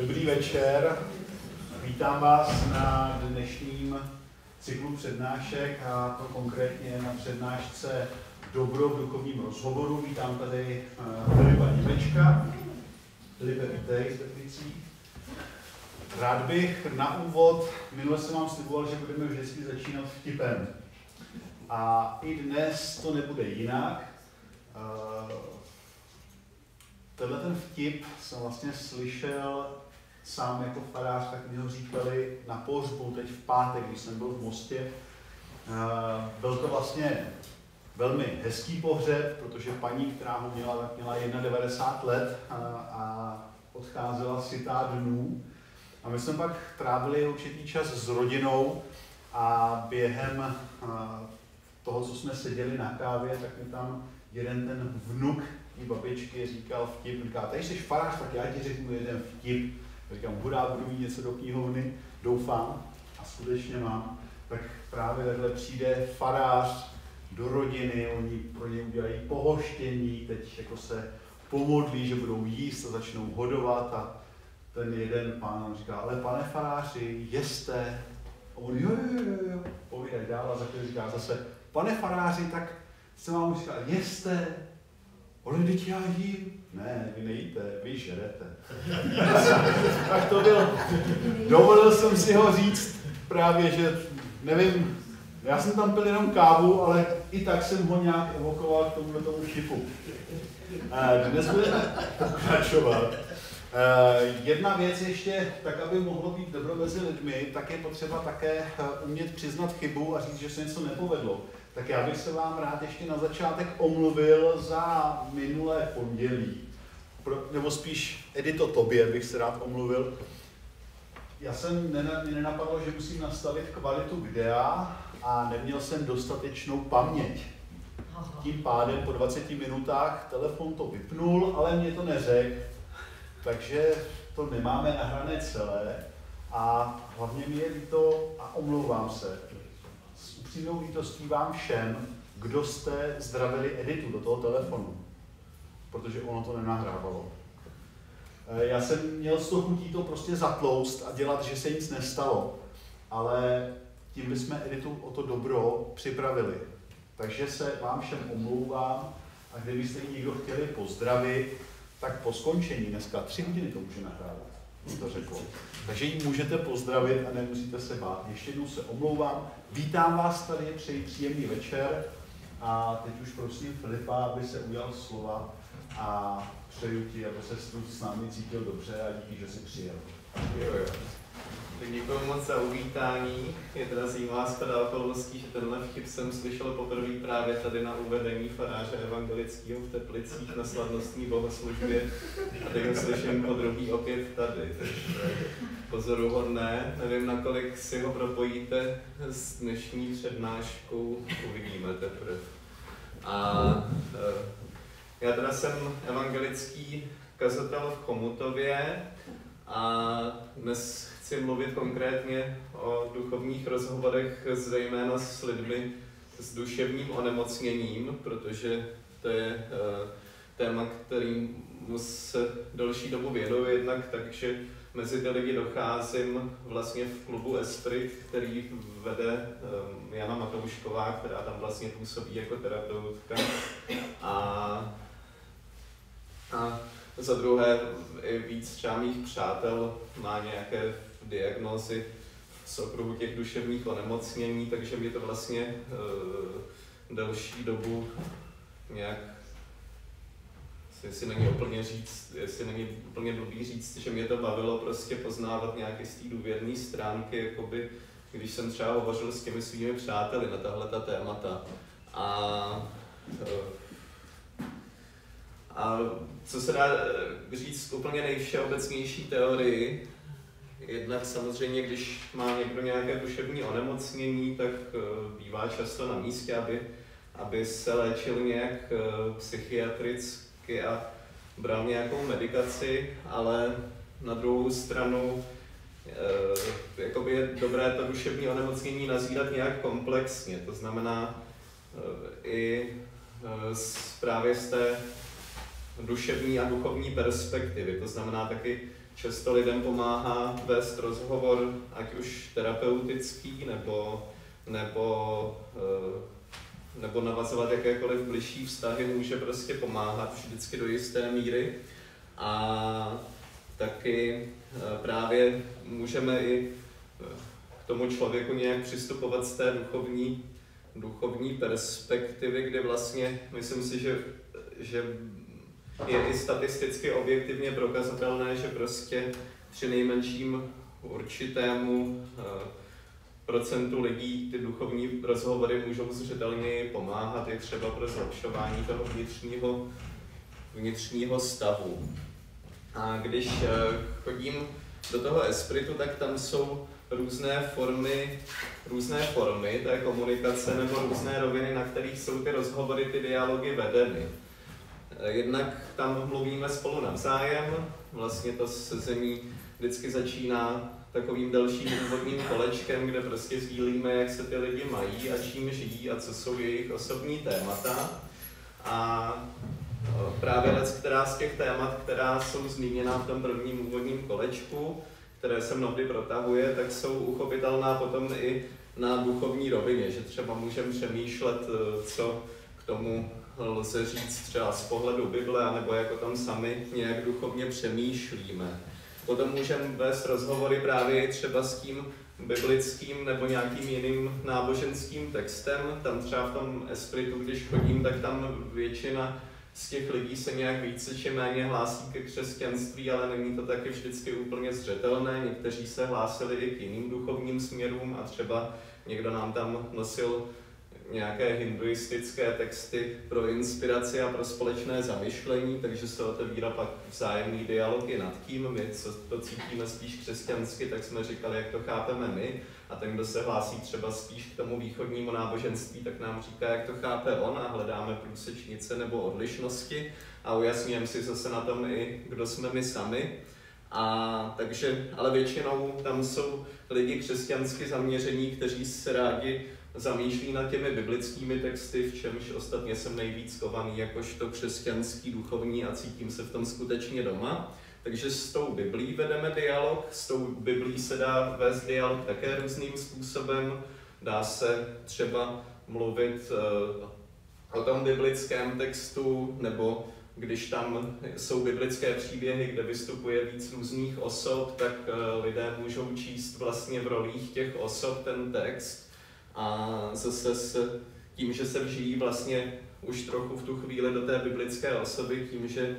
Dobrý večer. Vítám vás na dnešním cyklu přednášek a to konkrétně na přednášce Dobro v duchovním rozhovoru. Vítám tady uh, Filipa Němečka. Filipe, vítej z Teplicí. Rád bych na úvod, minule jsem vám sliboval, že budeme vždycky začínat vtipem. A i dnes to nebude jinak. Uh, tenhle ten vtip jsem vlastně slyšel sám jako farář, tak mi ho říkali na pohřbu teď v pátek, když jsem byl v Mostě. Uh, byl to vlastně velmi hezký pohřeb, protože paní, která ho měla, tak měla 91 let a, a odcházela sitá dnů. A my jsme pak trávili určitý čas s rodinou a během toho, co jsme seděli na kávě, tak mi tam jeden ten vnuk té babičky říkal vtip, říká, tady jsi farář, tak já ti řeknu jeden vtip. Říkám, hurá, budu mít něco do knihovny, doufám, a skutečně mám. Tak právě takhle přijde farář do rodiny, oni pro ně udělají pohoštění, teď jako se pomodlí, že budou jíst a začnou hodovat a ten jeden pán říká, ale pane faráři, jeste. A on, jo, jo, jo, jo, povídají dál a za chvíli říká zase, pane faráři, tak jsem vám říkal, jeste. Ale teď já jím. Ne, vy nejíte, vy žerete. tak to bylo. Dovolil jsem si ho říct právě, že nevím, já jsem tam pil jenom kávu, ale i tak jsem ho nějak evokoval k tomu, tomu vtipu. Dnes budeme pokračovat. Uh, jedna věc ještě, tak aby mohlo být dobro mezi lidmi, tak je potřeba také uh, umět přiznat chybu a říct, že se něco nepovedlo. Tak já bych se vám rád ještě na začátek omluvil za minulé pondělí. Pro, nebo spíš Edito tobě bych se rád omluvil. Já jsem, mě nenapadlo, že musím nastavit kvalitu videa a neměl jsem dostatečnou paměť. Tím pádem po 20 minutách telefon to vypnul, ale mě to neřekl takže to nemáme nahrané celé a hlavně mi je líto a omlouvám se. S upřímnou lítostí vám všem, kdo jste zdravili editu do toho telefonu, protože ono to nenahrávalo. Eh, já jsem měl z toho chutí to prostě zatloust a dělat, že se nic nestalo, ale tím bychom editu o to dobro připravili. Takže se vám všem omlouvám a kdybyste někdo chtěli pozdravit, tak po skončení, dneska tři hodiny to může nahrávat, to řekl. Takže ji můžete pozdravit a nemusíte se bát. Ještě jednou se omlouvám. Vítám vás tady, přeji příjemný večer a teď už prosím Filipa, aby se ujal slova a přeju ti, aby se s námi cítil dobře a díky, že jsi přijel. Jo, jo. Tak děkuji moc za uvítání. Je teda zajímavá spada okolností, že tenhle vtip jsem slyšel poprvé právě tady na uvedení faráře evangelického v Teplicích na slavnostní bohoslužbě a teď ho slyším podrobí opět tady. Takže pozoruhodné. Nevím, nakolik si ho propojíte s dnešní přednáškou, uvidíme teprve. A eh, já teda jsem evangelický kazatel v Chomutově a dnes chci mluvit konkrétně o duchovních rozhovorech, zejména s lidmi s duševním onemocněním, protože to je uh, téma, kterým se další dobu věnuju jednak, takže mezi ty lidi docházím vlastně v klubu Esprit, který vede um, Jana Matoušková, která tam vlastně působí jako terapeutka. A, a za druhé i víc třeba mých přátel má nějaké diagnózy z okruhu těch duševních onemocnění, takže mě to vlastně uh, delší dobu nějak jestli není úplně říct, jestli není úplně blbý říct, že mě to bavilo prostě poznávat nějaké z té důvěrné stránky, jakoby, když jsem třeba hovořil s těmi svými přáteli na tahle ta témata. A, eh, a co se dá eh, říct úplně nejvšeobecnější teorii, Jednak samozřejmě, když má někdo nějaké duševní onemocnění, tak eh, bývá často na místě, aby, aby se léčil nějak eh, psychiatricky a bral nějakou medikaci, ale na druhou stranu jakoby je dobré to duševní onemocnění nazírat nějak komplexně. To znamená i právě z té duševní a duchovní perspektivy. To znamená taky často lidem pomáhá vést rozhovor, ať už terapeutický, nebo, nebo, eh, nebo navazovat jakékoliv bližší vztahy, může prostě pomáhat vždycky do jisté míry. A taky eh, právě můžeme i eh, k tomu člověku nějak přistupovat z té duchovní, duchovní perspektivy, kdy vlastně myslím si, že, že je i statisticky objektivně prokazatelné, že prostě při nejmenším určitému eh, procentu lidí ty duchovní rozhovory můžou zřetelně pomáhat i třeba pro zlepšování toho vnitřního, vnitřního stavu. A když eh, chodím do toho espiritu, tak tam jsou různé formy, různé formy té komunikace nebo různé roviny, na kterých jsou ty rozhovory, ty dialogy vedeny. Eh, jednak tam mluvíme spolu navzájem, vlastně to sezení vždycky začíná takovým dalším úvodním kolečkem, kde prostě sdílíme, jak se ty lidi mají a čím žijí a co jsou jejich osobní témata. A eh, právě lec, která z těch témat, která jsou zmíněna v tom prvním úvodním kolečku, které se mnohdy protahuje, tak jsou uchopitelná potom i na duchovní rovině, že třeba můžeme přemýšlet, eh, co k tomu lze říct třeba z pohledu Bible, anebo jako tam sami nějak duchovně přemýšlíme. Potom můžeme vést rozhovory právě třeba s tím biblickým nebo nějakým jiným náboženským textem. Tam třeba v tom Espiritu, když chodím, tak tam většina z těch lidí se nějak více či méně hlásí ke křesťanství, ale není to taky vždycky úplně zřetelné. Někteří se hlásili i k jiným duchovním směrům a třeba někdo nám tam nosil nějaké hinduistické texty pro inspiraci a pro společné zamyšlení, takže se otevírá pak vzájemný dialog i nad tím. My, co to cítíme spíš křesťansky, tak jsme říkali, jak to chápeme my. A ten, kdo se hlásí třeba spíš k tomu východnímu náboženství, tak nám říká, jak to chápe on a hledáme průsečnice nebo odlišnosti a ujasňujeme si zase na tom i, kdo jsme my sami. A takže, ale většinou tam jsou lidi křesťansky zaměření, kteří se rádi zamýšlí nad těmi biblickými texty, v čemž ostatně jsem nejvíc kovaný jakožto křesťanský duchovní a cítím se v tom skutečně doma. Takže s tou Biblí vedeme dialog, s tou Biblí se dá vést dialog také různým způsobem. Dá se třeba mluvit uh, o tom biblickém textu, nebo když tam jsou biblické příběhy, kde vystupuje víc různých osob, tak uh, lidé můžou číst vlastně v rolích těch osob ten text a zase s tím, že se vžijí vlastně už trochu v tu chvíli do té biblické osoby, tím, že,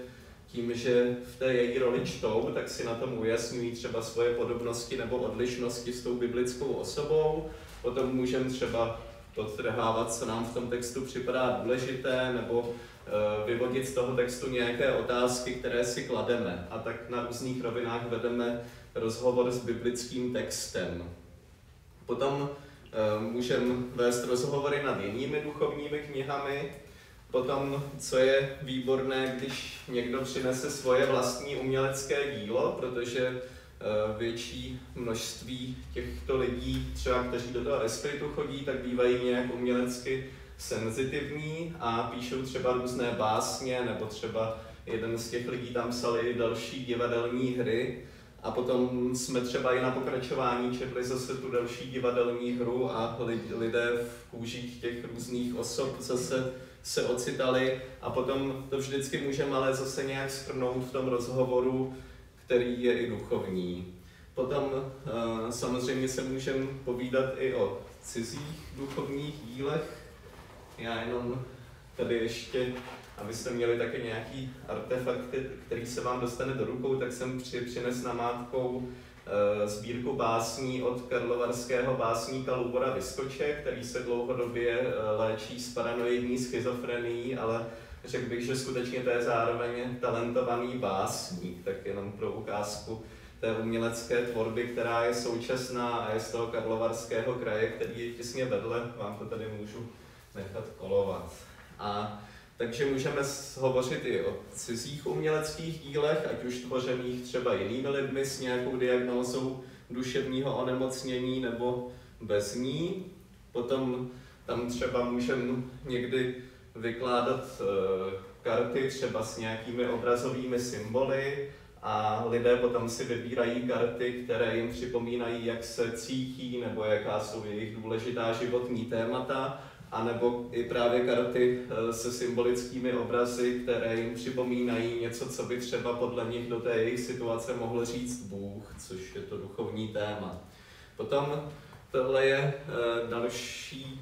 tím, že v té její roli čtou, tak si na tom ujasňují třeba svoje podobnosti nebo odlišnosti s tou biblickou osobou. Potom můžeme třeba podtrhávat, co nám v tom textu připadá důležité, nebo uh, vyvodit z toho textu nějaké otázky, které si klademe. A tak na různých rovinách vedeme rozhovor s biblickým textem. Potom Eh, můžeme vést rozhovory nad jinými duchovními knihami. Potom, co je výborné, když někdo přinese svoje vlastní umělecké dílo, protože eh, větší množství těchto lidí, třeba kteří do toho espiritu chodí, tak bývají nějak umělecky senzitivní a píšou třeba různé básně, nebo třeba jeden z těch lidí tam psal i další divadelní hry. A potom jsme třeba i na pokračování četli zase tu další divadelní hru a lidé v kůžích těch různých osob zase se ocitali a potom to vždycky můžeme ale zase nějak schrnout v tom rozhovoru, který je i duchovní. Potom uh, samozřejmě se můžeme povídat i o cizích duchovních dílech. Já jenom tady ještě abyste měli taky nějaký artefakt, který se vám dostane do rukou, tak jsem při, přines namátkou e, sbírku básní od karlovarského básníka Lubora Vyskoče, který se dlouhodobě e, léčí s paranoidní schizofrenií, ale řekl bych, že skutečně to je zároveň talentovaný básník, tak jenom pro ukázku té umělecké tvorby, která je současná a je z toho karlovarského kraje, který je těsně vedle, vám to tady můžu nechat kolovat. A takže můžeme hovořit i o cizích uměleckých dílech, ať už tvořených třeba jinými lidmi s nějakou diagnózou duševního onemocnění nebo bez ní. Potom tam třeba můžeme někdy vykládat e, karty třeba s nějakými obrazovými symboly a lidé potom si vybírají karty, které jim připomínají, jak se cítí nebo jaká jsou jejich důležitá životní témata, anebo i právě karty eh, se symbolickými obrazy, které jim připomínají něco, co by třeba podle nich do té jejich situace mohl říct Bůh, což je to duchovní téma. Potom tohle je eh, další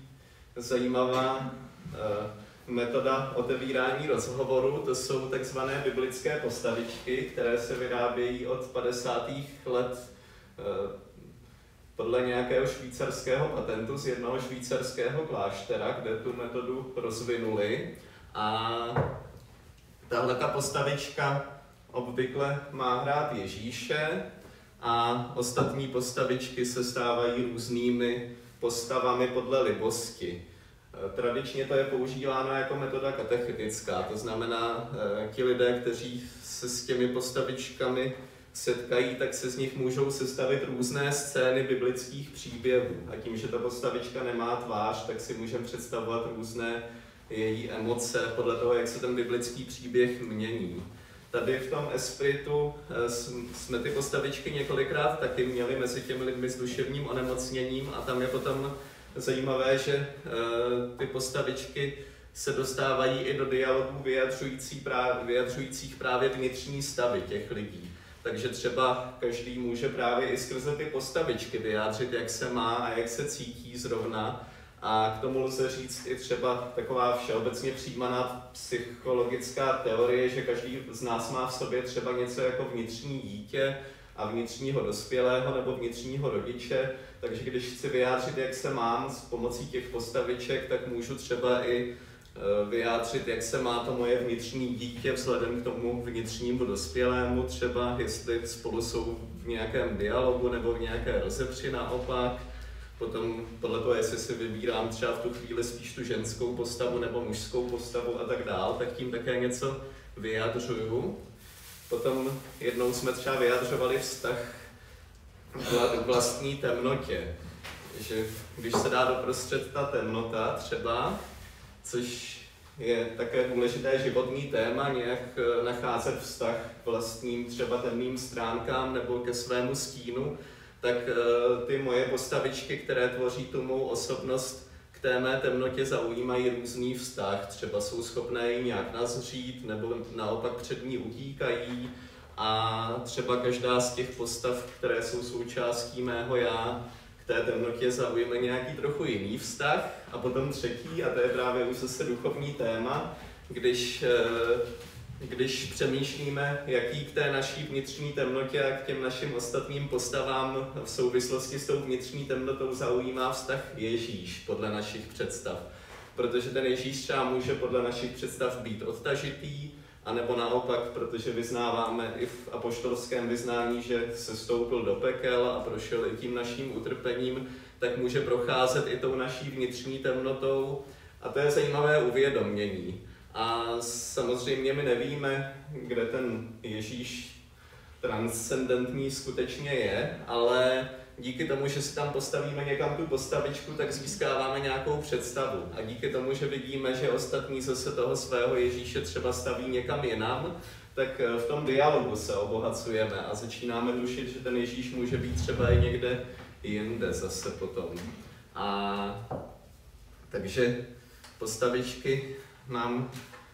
zajímavá eh, metoda otevírání rozhovoru, to jsou takzvané biblické postavičky, které se vyrábějí od 50. let podle nějakého švýcarského patentu z jednoho švýcarského kláštera, kde tu metodu rozvinuli. A tahle ta postavička obvykle má hrát Ježíše a ostatní postavičky se stávají různými postavami podle libosti. Tradičně to je používáno jako metoda katechetická, to znamená, eh, ti lidé, kteří se s těmi postavičkami setkají, tak se z nich můžou sestavit různé scény biblických příběhů. A tím, že ta postavička nemá tvář, tak si můžeme představovat různé její emoce podle toho, jak se ten biblický příběh mění. Tady v tom Espiritu eh, jsme ty postavičky několikrát taky měli mezi těmi lidmi s duševním onemocněním a tam je potom zajímavé, že eh, ty postavičky se dostávají i do dialogů vyjadřující právě, vyjadřujících právě vnitřní stavy těch lidí. Takže třeba každý může právě i skrze ty postavičky vyjádřit, jak se má a jak se cítí zrovna. A k tomu lze říct i třeba taková všeobecně přijímaná psychologická teorie, že každý z nás má v sobě třeba něco jako vnitřní dítě a vnitřního dospělého nebo vnitřního rodiče, takže když chci vyjádřit, jak se mám s pomocí těch postaviček, tak můžu třeba i vyjádřit, jak se má to moje vnitřní dítě vzhledem k tomu vnitřnímu dospělému, třeba jestli spolu jsou v nějakém dialogu nebo v nějaké rozepři naopak. Potom podle toho, jestli si vybírám třeba v tu chvíli spíš tu ženskou postavu nebo mužskou postavu a tak dál, tak tím také něco vyjadřuju. Potom jednou jsme třeba vyjadřovali vztah k vlastní temnotě, že když se dá doprostřed ta temnota třeba, což je také důležité životní téma, nějak eh, nacházet vztah k vlastním třeba temným stránkám nebo ke svému stínu, tak eh, ty moje postavičky, které tvoří tu mou osobnost, k té mé temnotě zaujímají různý vztah. Třeba jsou schopné ji nějak nazřít, nebo naopak před ní utíkají. A třeba každá z těch postav, které jsou součástí mého já, té temnotě zaujme nějaký trochu jiný vztah. A potom třetí, a to je právě už zase duchovní téma, když, eh, když přemýšlíme, jaký k té naší vnitřní temnotě a k těm našim ostatním postavám v souvislosti s tou vnitřní temnotou zaujímá vztah Ježíš podle našich představ. Protože ten Ježíš třeba může podle našich představ být odtažitý, a nebo naopak, protože vyznáváme i v apoštolském vyznání, že se stoupil do pekel a prošel i tím naším utrpením, tak může procházet i tou naší vnitřní temnotou. A to je zajímavé uvědomění. A samozřejmě my nevíme, kde ten Ježíš transcendentní skutečně je, ale díky tomu, že si tam postavíme někam tu postavičku, tak získáváme nějakou představu. A díky tomu, že vidíme, že ostatní zase toho svého Ježíše třeba staví někam jinam, tak eh, v tom dialogu se obohacujeme a začínáme tušit, že ten Ježíš může být třeba i někde jinde zase potom. A takže postavičky nám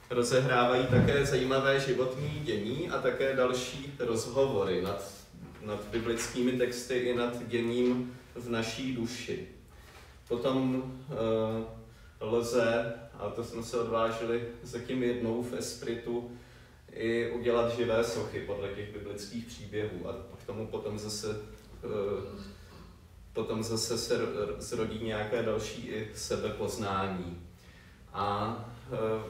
rozehrávají také zajímavé životní dění a také další rozhovory nad nad biblickými texty i nad děním v naší duši. Potom uh, lze, a to jsme se odvážili zatím jednou v Espritu, i udělat živé sochy podle těch biblických příběhů a k tomu potom zase uh, potom zase se zrodí nějaké další i sebepoznání. A uh,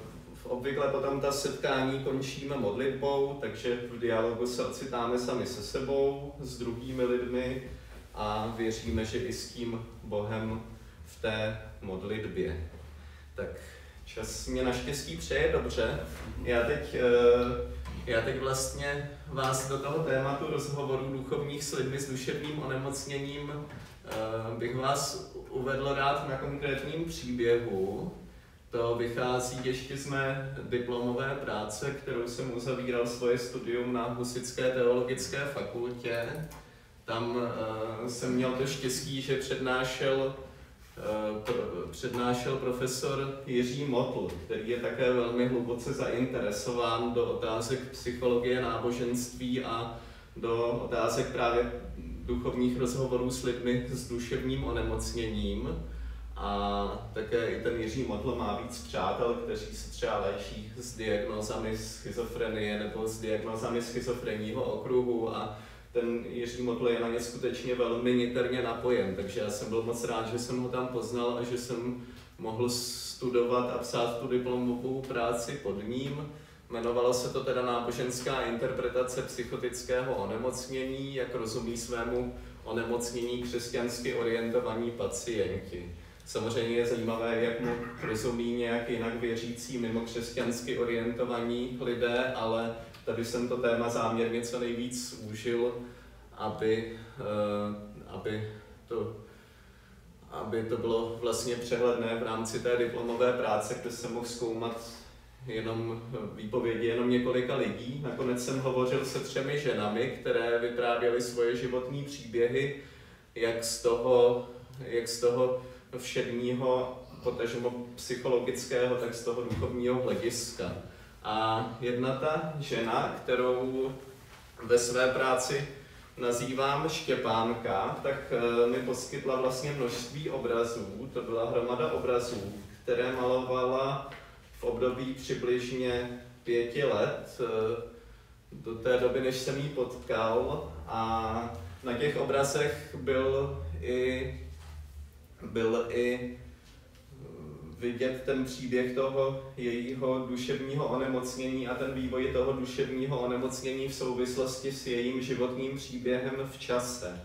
Obvykle potom ta setkání končíme modlitbou, takže v dialogu se ocitáme sami se sebou, s druhými lidmi a věříme, že i s tím Bohem v té modlitbě. Tak čas mě naštěstí přeje dobře. Já teď, eh, já teď vlastně vás do toho tématu rozhovoru duchovních s lidmi s duševním onemocněním eh, bych vás uvedl rád na konkrétním příběhu, To vychází ještě z mé diplomové práce, kterou jsem uzavíral svoje studium na Husické teologické fakultě. Tam uh, jsem měl to štěstí, že přednášel, uh, pro, přednášel profesor Jiří Motl, který je také velmi hluboce zainteresován do otázek psychologie náboženství a do otázek právě duchovních rozhovorů s lidmi s duševním onemocněním. A také i ten Jiří Modl má víc přátel, kteří se třeba léčí s diagnózami schizofrenie nebo s diagnózami schizofrenního okruhu a ten Jiří Modl je na ně skutečně velmi niterně napojen, takže já jsem byl moc rád, že jsem ho tam poznal a že jsem mohl studovat a psát tu diplomovou práci pod ním. Jmenovalo se to teda náboženská interpretace psychotického onemocnění, jak rozumí svému onemocnění křesťansky orientovaní pacienti. Samozřejmě je zajímavé, jak mu rozumí nějak jinak věřící mimo křesťansky orientovaní lidé, ale tady jsem to téma záměrně co nejvíc užil, aby, eh, aby to aby to bylo vlastně přehledné v rámci té diplomové práce, kde jsem mohl zkoumat jenom výpovědi jenom několika lidí. Nakonec jsem hovořil se třemi ženami, které vyprávěly svoje životní příběhy, jak z toho, jak z toho všedního, potažmo psychologického, tak z toho duchovního hlediska. A jedna ta žena, kterou ve své práci nazývám Štěpánka, tak eh, mi poskytla vlastně množství obrazů, to byla hromada obrazů, které malovala v období přibližně pěti let, eh, do té doby, než jsem ji potkal. A na těch obrazech byl i byl i vidět ten příběh toho jejího duševního onemocnění a ten vývoj toho duševního onemocnění v souvislosti s jejím životním příběhem v čase.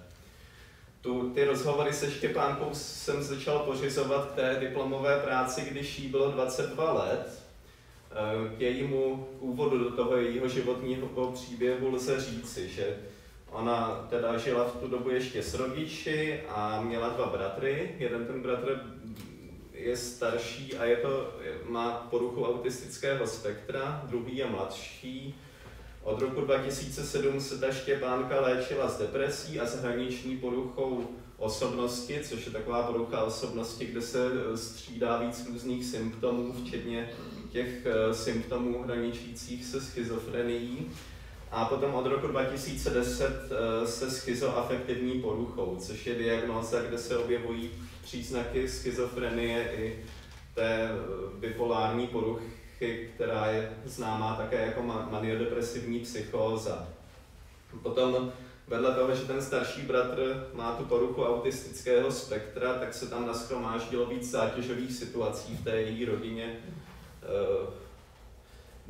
Tu, ty rozhovory se Štěpánkou jsem začal pořizovat k té diplomové práci, když jí bylo 22 let. Eh, k jejímu úvodu do toho jejího životního příběhu lze říci, že Ona teda žila v tu dobu ještě s rodiči a měla dva bratry. Jeden ten bratr je starší a je to, má poruchu autistického spektra, druhý je mladší. Od roku 2007 se ta Štěpánka léčila s depresí a s hraniční poruchou osobnosti, což je taková porucha osobnosti, kde se střídá víc různých symptomů, včetně těch eh, symptomů hraničících se schizofrenií. A potom od roku 2010 eh, se schizoafektivní poruchou, což je diagnóza, kde se objevují příznaky schizofrenie i té eh, bipolární poruchy, která je známá také jako maniodepresivní psychóza. Potom vedle toho, že ten starší bratr má tu poruchu autistického spektra, tak se tam naschromáždilo víc zátěžových situací v té její rodině, eh,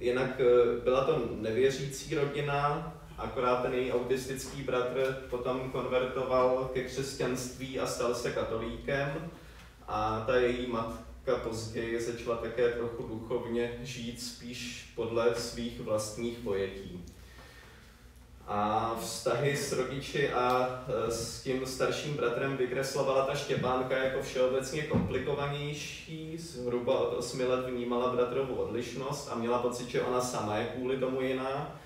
Jinak eh, byla to nevěřící rodina, akorát ten její autistický bratr potom konvertoval ke křesťanství a stal se katolíkem a ta její matka později začala také trochu duchovně žít spíš podle svých vlastních pojetí. A vztahy s rodiči a e, s tím starším bratrem vykreslovala ta Štěpánka jako všeobecně komplikovanější. Zhruba od 8 let vnímala bratrovou odlišnost a měla pocit, že ona sama je kvůli tomu jiná.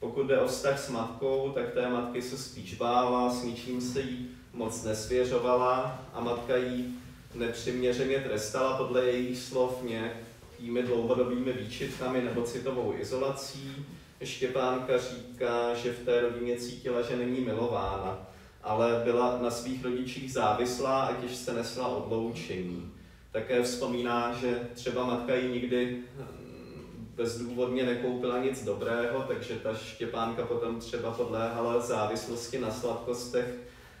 Pokud jde o vztah s matkou, tak té matky se spíš bála, s ničím se jí moc nesvěřovala a matka jí nepřiměřeně trestala podle jejich slov nějakými dlouhodobými výčitkami nebo citovou izolací Štěpánka říká, že v té rodině cítila, že není milována, ale byla na svých rodičích závislá a těžce nesla odloučení. Také vzpomíná, že třeba matka jí nikdy hm, bezdůvodně nekoupila nic dobrého, takže ta Štěpánka potom třeba podléhala závislosti na sladkostech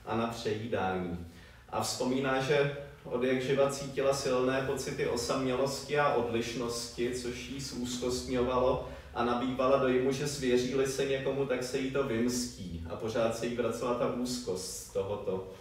a na přejídání. A vzpomíná, že od jak živa cítila silné pocity osamělosti a odlišnosti, což jí zúzkostňovalo a nabývala dojmu, že svěří se někomu, tak se jí to vymstí. A pořád se jí vracela ta úzkost z tohoto.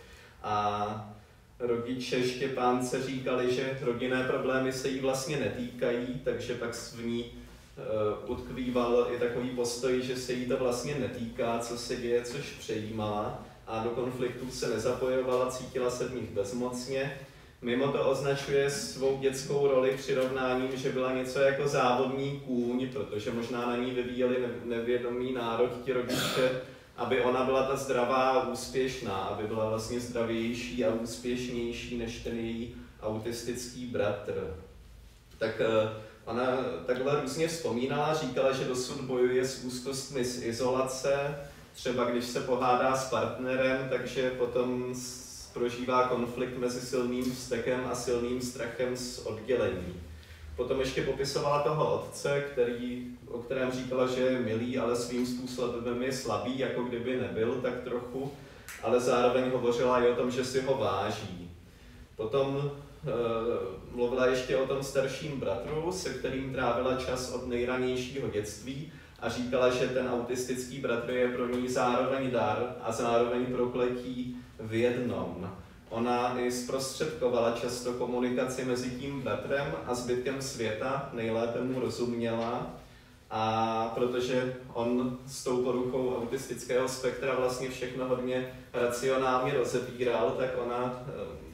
A rodiče Štěpánce říkali, že rodinné problémy se jí vlastně netýkají, takže pak v ní uh, utkvíval i takový postoj, že se jí to vlastně netýká, co se děje, což přejímala. A do konfliktů se nezapojovala, cítila se v nich bezmocně Mimo to označuje svou dětskou roli přirovnáním, že byla něco jako závodní kůň, protože možná na ní vyvíjeli nevědomý národ ti rodiče, aby ona byla ta zdravá a úspěšná, aby byla vlastně zdravější a úspěšnější než ten její autistický bratr. Tak eh, ona takhle různě vzpomínala, říkala, že dosud bojuje s úzkostmi z izolace, třeba když se pohádá s partnerem, takže potom prožívá konflikt mezi silným vztekem a silným strachem z oddělení. Potom ještě popisovala toho otce, který, o kterém říkala, že je milý, ale svým způsobem je slabý, jako kdyby nebyl tak trochu, ale zároveň hovořila i o tom, že si ho váží. Potom e, mluvila ještě o tom starším bratru, se kterým trávila čas od nejranějšího dětství a říkala, že ten autistický bratr je pro ní zároveň dar a zároveň prokletí v jednom. Ona i zprostředkovala často komunikaci mezi tím bratrem a zbytkem světa, nejlépe mu rozuměla, a protože on s tou poruchou autistického spektra vlastně všechno hodně racionálně rozebíral, tak ona eh,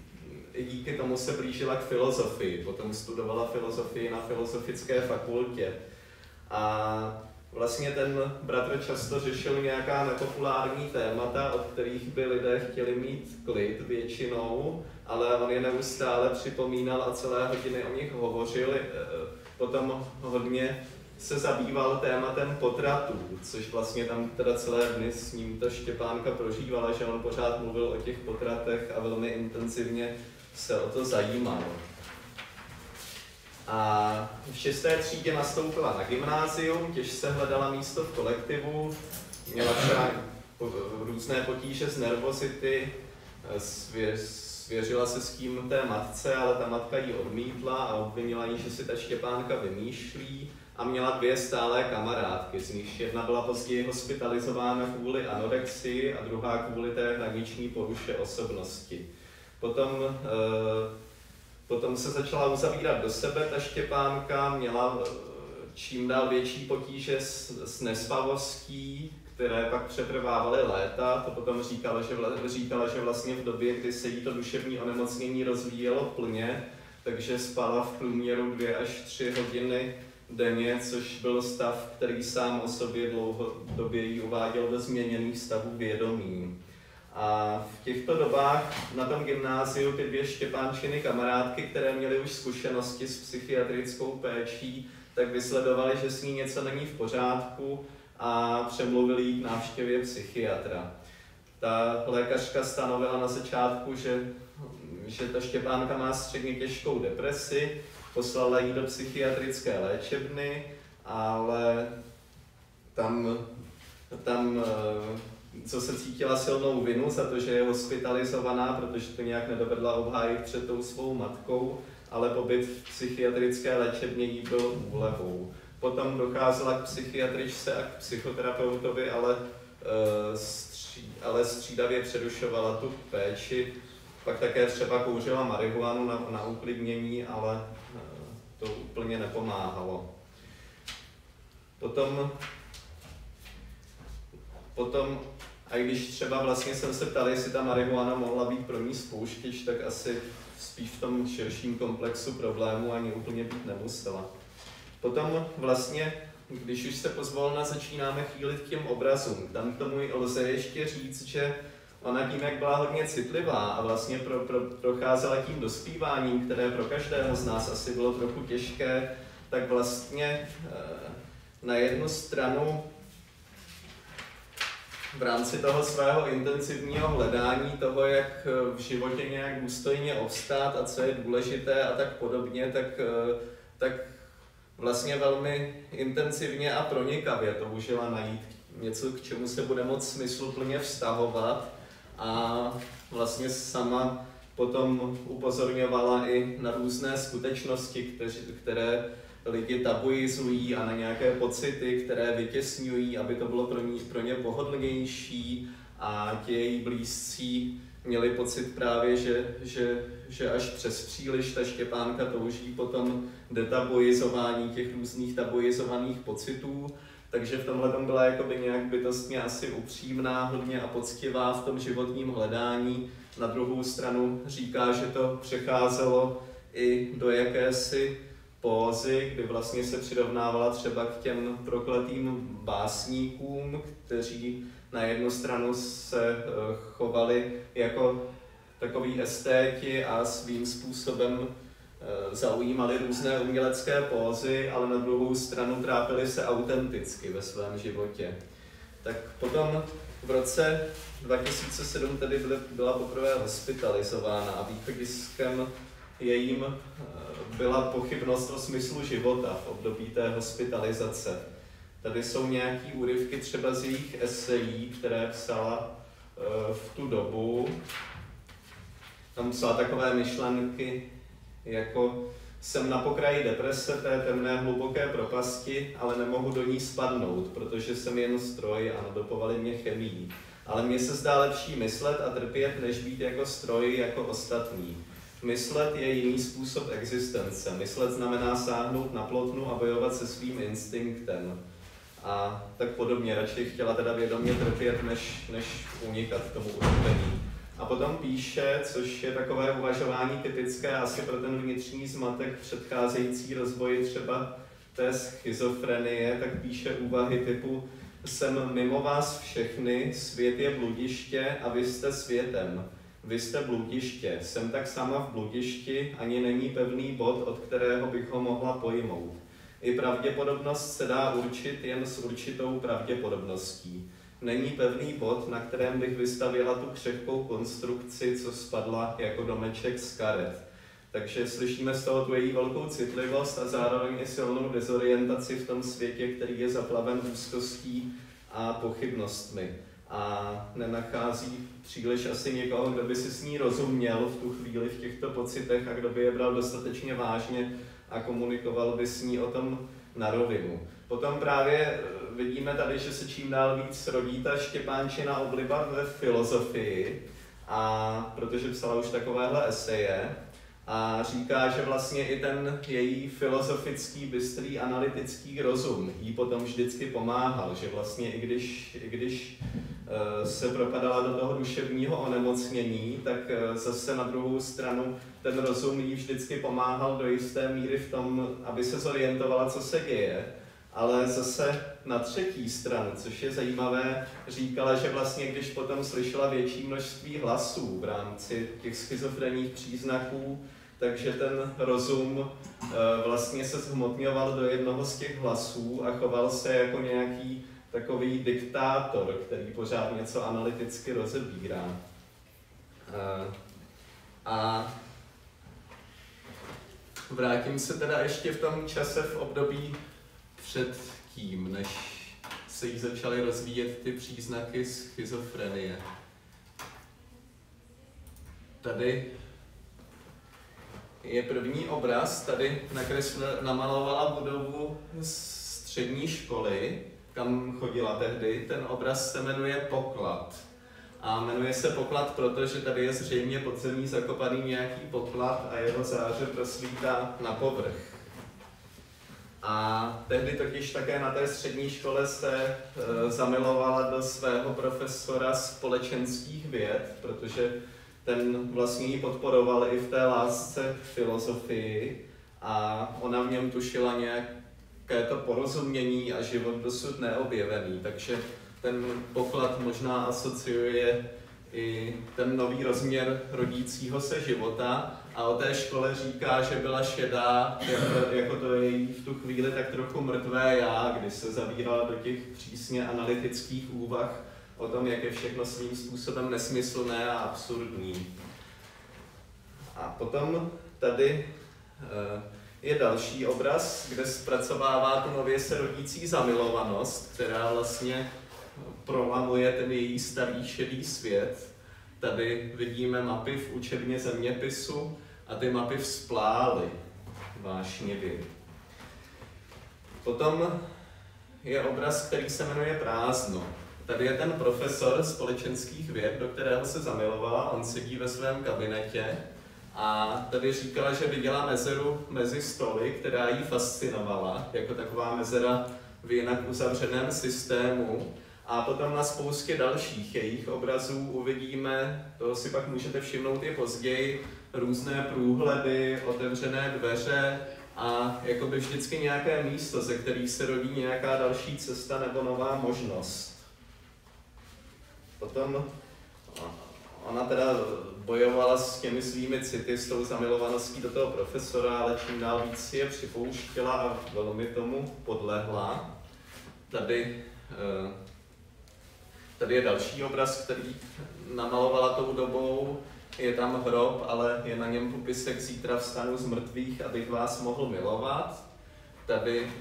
i díky tomu se blížila k filozofii. Potom studovala filozofii na filozofické fakultě. A Vlastně ten bratr často řešil nějaká nepopulární témata, od kterých by lidé chtěli mít klid většinou, ale on je neustále připomínal a celé hodiny o nich hovořil. E, potom hodně se zabýval tématem potratů, což vlastně tam teda celé dny s ním ta Štěpánka prožívala, že on pořád mluvil o těch potratech a velmi intenzivně se o to zajímal. A v šesté třídě nastoupila na gymnázium, těžce hledala místo v kolektivu, měla třeba různé potíže z nervozity, svěřila se s tím té matce, ale ta matka ji odmítla a obvinila ji, že si ta Štěpánka vymýšlí a měla dvě stálé kamarádky, z nich jedna byla později hospitalizována kvůli anorexii a druhá kvůli té hraniční poruše osobnosti. Potom e, Potom se začala uzavírat do sebe ta Štěpánka, měla eh, čím dál větší potíže s, s nespavostí, které pak přetrvávaly léta. To potom říkala že, vla, říkala, že vlastně v době, kdy se jí to duševní onemocnění rozvíjelo plně, takže spala v průměru dvě až tři hodiny denně, což byl stav, který sám o sobě dlouhodobě ji uváděl do změněných stavů vědomí. A v těchto dobách na tom gymnáziu ty dvě Štěpánčiny kamarádky, které měly už zkušenosti s psychiatrickou péčí, tak vysledovali, že s ní něco není v pořádku a přemluvili jí k návštěvě psychiatra. Ta lékařka stanovila na začátku, že, že ta Štěpánka má středně těžkou depresi, poslala ji do psychiatrické léčebny, ale tam, tam co se cítila silnou vinu za to, že je hospitalizovaná, protože to nějak nedovedla obhájit před tou svou matkou, ale pobyt v psychiatrické léčebně jí byl úlevou. Potom docházela k psychiatričce a k psychoterapeutovi, ale, uh, stří, ale střídavě přerušovala tu péči. Pak také třeba kouřila marihuanu na, na uklidnění, ale uh, to úplně nepomáhalo. Potom Potom, a když třeba vlastně jsem se ptal, jestli ta marihuana mohla být pro ní spouštěč, tak asi spíš v tom širším komplexu problémů ani úplně být nemusela. Potom vlastně, když už se pozvolna začínáme chýlit k těm obrazům, tam k tomu lze ještě říct, že ona tím, jak byla hodně citlivá a vlastně pro, pro, procházela tím dospíváním, které pro každého z nás asi bylo trochu těžké, tak vlastně e, na jednu stranu v rámci toho svého intenzivního hledání toho, jak v životě nějak důstojně obstát a co je důležité a tak podobně, tak, tak vlastně velmi intenzivně a pronikavě toužila najít. Něco, k čemu se bude moct smysluplně vztahovat. A vlastně sama potom upozorňovala i na různé skutečnosti, které lidi tabuizují a na nějaké pocity, které vytěsňují, aby to bylo pro, ní, pro ně pohodlnější a ti její blízcí měli pocit právě, že, že, že až přes příliš ta Štěpánka touží potom detabuizování těch různých tabuizovaných pocitů, takže v tomhle tom byla jakoby nějak bytostně asi upřímná, hodně a poctivá v tom životním hledání. Na druhou stranu říká, že to přecházelo i do jakési pózy, kdy vlastně se přirovnávala třeba k těm prokletým básníkům, kteří na jednu stranu se eh, chovali jako takový estéti a svým způsobem eh, zaujímali různé umělecké pózy, ale na druhou stranu trápili se autenticky ve svém životě. Tak potom v roce 2007 tedy byla poprvé hospitalizována a východiskem jejím eh, byla pochybnost o smyslu života v období té hospitalizace. Tady jsou nějaký úryvky třeba z jejich esejí, které psala eh, v tu dobu. Tam psala takové myšlenky, jako jsem na pokraji deprese, té temné hluboké propasti, ale nemohu do ní spadnout, protože jsem jen stroj a nadopovali mě chemii. Ale mně se zdá lepší myslet a trpět, než být jako stroj, jako ostatní. Myslet je jiný způsob existence. Myslet znamená sáhnout na plotnu a bojovat se svým instinktem. A tak podobně, radši chtěla teda vědomě trpět, než, než unikat tomu utrpení. A potom píše, což je takové uvažování typické asi pro ten vnitřní zmatek předcházející rozvoji třeba té schizofrenie, tak píše úvahy typu jsem mimo vás všechny, svět je bludiště a vy jste světem. Vy jste bludiště, jsem tak sama v bludišti, ani není pevný bod, od kterého bychom mohla pojmout. I pravděpodobnost se dá určit jen s určitou pravděpodobností. Není pevný bod, na kterém bych vystavěla tu křehkou konstrukci, co spadla jako domeček z karet. Takže slyšíme z toho tu její velkou citlivost a zároveň i silnou dezorientaci v tom světě, který je zaplaven úzkostí a pochybnostmi a nenachází příliš asi někoho, kdo by si s ní rozuměl v tu chvíli v těchto pocitech a kdo by je bral dostatečně vážně a komunikoval by s ní o tom na rovinu. Potom právě eh, vidíme tady, že se čím dál víc rodí ta Štěpánčina obliba ve filozofii, a protože psala už takovéhle eseje, a říká, že vlastně i ten její filozofický, bystrý, analytický rozum jí potom vždycky pomáhal, že vlastně i když, i když Eh, se propadala do toho duševního onemocnění, tak eh, zase na druhou stranu ten rozum jí vždycky pomáhal do jisté míry v tom, aby se zorientovala, co se děje. Ale zase na třetí stranu, což je zajímavé, říkala, že vlastně když potom slyšela větší množství hlasů v rámci těch schizofrenních příznaků, takže ten rozum eh, vlastně se zhmotňoval do jednoho z těch hlasů a choval se jako nějaký takový diktátor, který pořád něco analyticky rozebírá. Eh, a vrátím se teda ještě v tom čase v období před tím, než se jí začaly rozvíjet ty příznaky schizofrenie. Tady je první obraz, tady nakresl, namalovala budovu střední školy, kam chodila tehdy. Ten obraz se jmenuje Poklad. A jmenuje se Poklad, protože tady je zřejmě pod zemí zakopaný nějaký poklad a jeho záře prosvítá na povrch. A tehdy totiž také na té střední škole se e, zamilovala do svého profesora společenských věd, protože ten vlastně ji podporoval i v té lásce k filozofii a ona v něm tušila nějak je to porozumění a život dosud neobjevený, takže ten poklad možná asociuje i ten nový rozměr rodícího se života a o té škole říká, že byla šedá, jako, jako to je jí v tu chvíli tak trochu mrtvé já, kdy se zavírala do těch přísně analytických úvah o tom, jak je všechno svým způsobem nesmyslné a absurdní. A potom tady eh, je další obraz, kde zpracovává tu nově se rodící zamilovanost, která vlastně prolamuje ten její starý šedý svět. Tady vidíme mapy v učebně zeměpisu a ty mapy vzplály vášnivě. Potom je obraz, který se jmenuje Prázdno. Tady je ten profesor společenských věd, do kterého se zamilovala. On sedí ve svém kabinetě a tady říkala, že viděla mezeru mezi stoly, která jí fascinovala, jako taková mezera v jinak uzavřeném systému. A potom na spoustě dalších jejich obrazů uvidíme, toho si pak můžete všimnout i později, různé průhledy, otevřené dveře a jakoby vždycky nějaké místo, ze kterých se rodí nějaká další cesta nebo nová možnost. Potom ona teda bojovala s těmi svými city, s tou zamilovaností do toho profesora, ale čím dál víc si je připouštěla a velmi tomu podlehla. Tady, eh, tady je další obraz, který namalovala tou dobou. Je tam hrob, ale je na něm popisek zítra vstanu z mrtvých, abych vás mohl milovat. Tady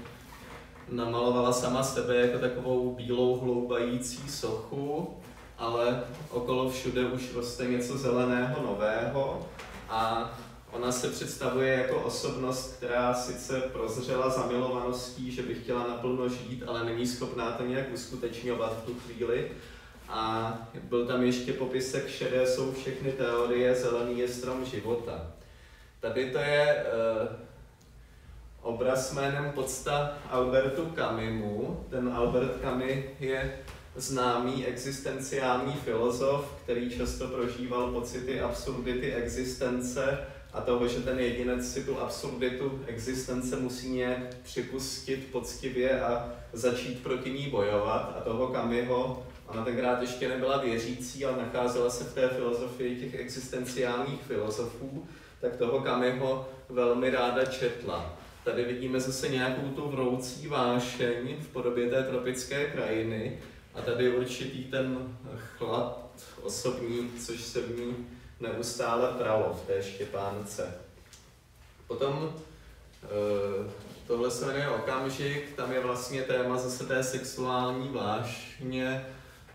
namalovala sama sebe jako takovou bílou hloubající sochu ale okolo všude už roste něco zeleného, nového a ona se představuje jako osobnost, která sice prozřela zamilovaností, že by chtěla naplno žít, ale není schopná to nějak uskutečňovat v tu chvíli. A byl tam ještě popisek, šedé jsou všechny teorie, zelený je strom života. Tady to je uh, obraz jménem podsta Albertu Camimu. Ten Albert Camus je známý existenciální filozof, který často prožíval pocity absurdity existence a toho, že ten jedinec si tu absurditu existence musí nějak připustit poctivě a začít proti ní bojovat. A toho Kamiho, ona tenkrát ještě nebyla věřící, ale nacházela se v té filozofii těch existenciálních filozofů, tak toho Kamiho velmi ráda četla. Tady vidíme zase nějakou tu vroucí vášeň v podobě té tropické krajiny, a tady určitý ten chlad osobní, což se v ní neustále pralo v té Štěpánce. Potom eh, tohle se jmenuje Okamžik, tam je vlastně téma zase té sexuální vášně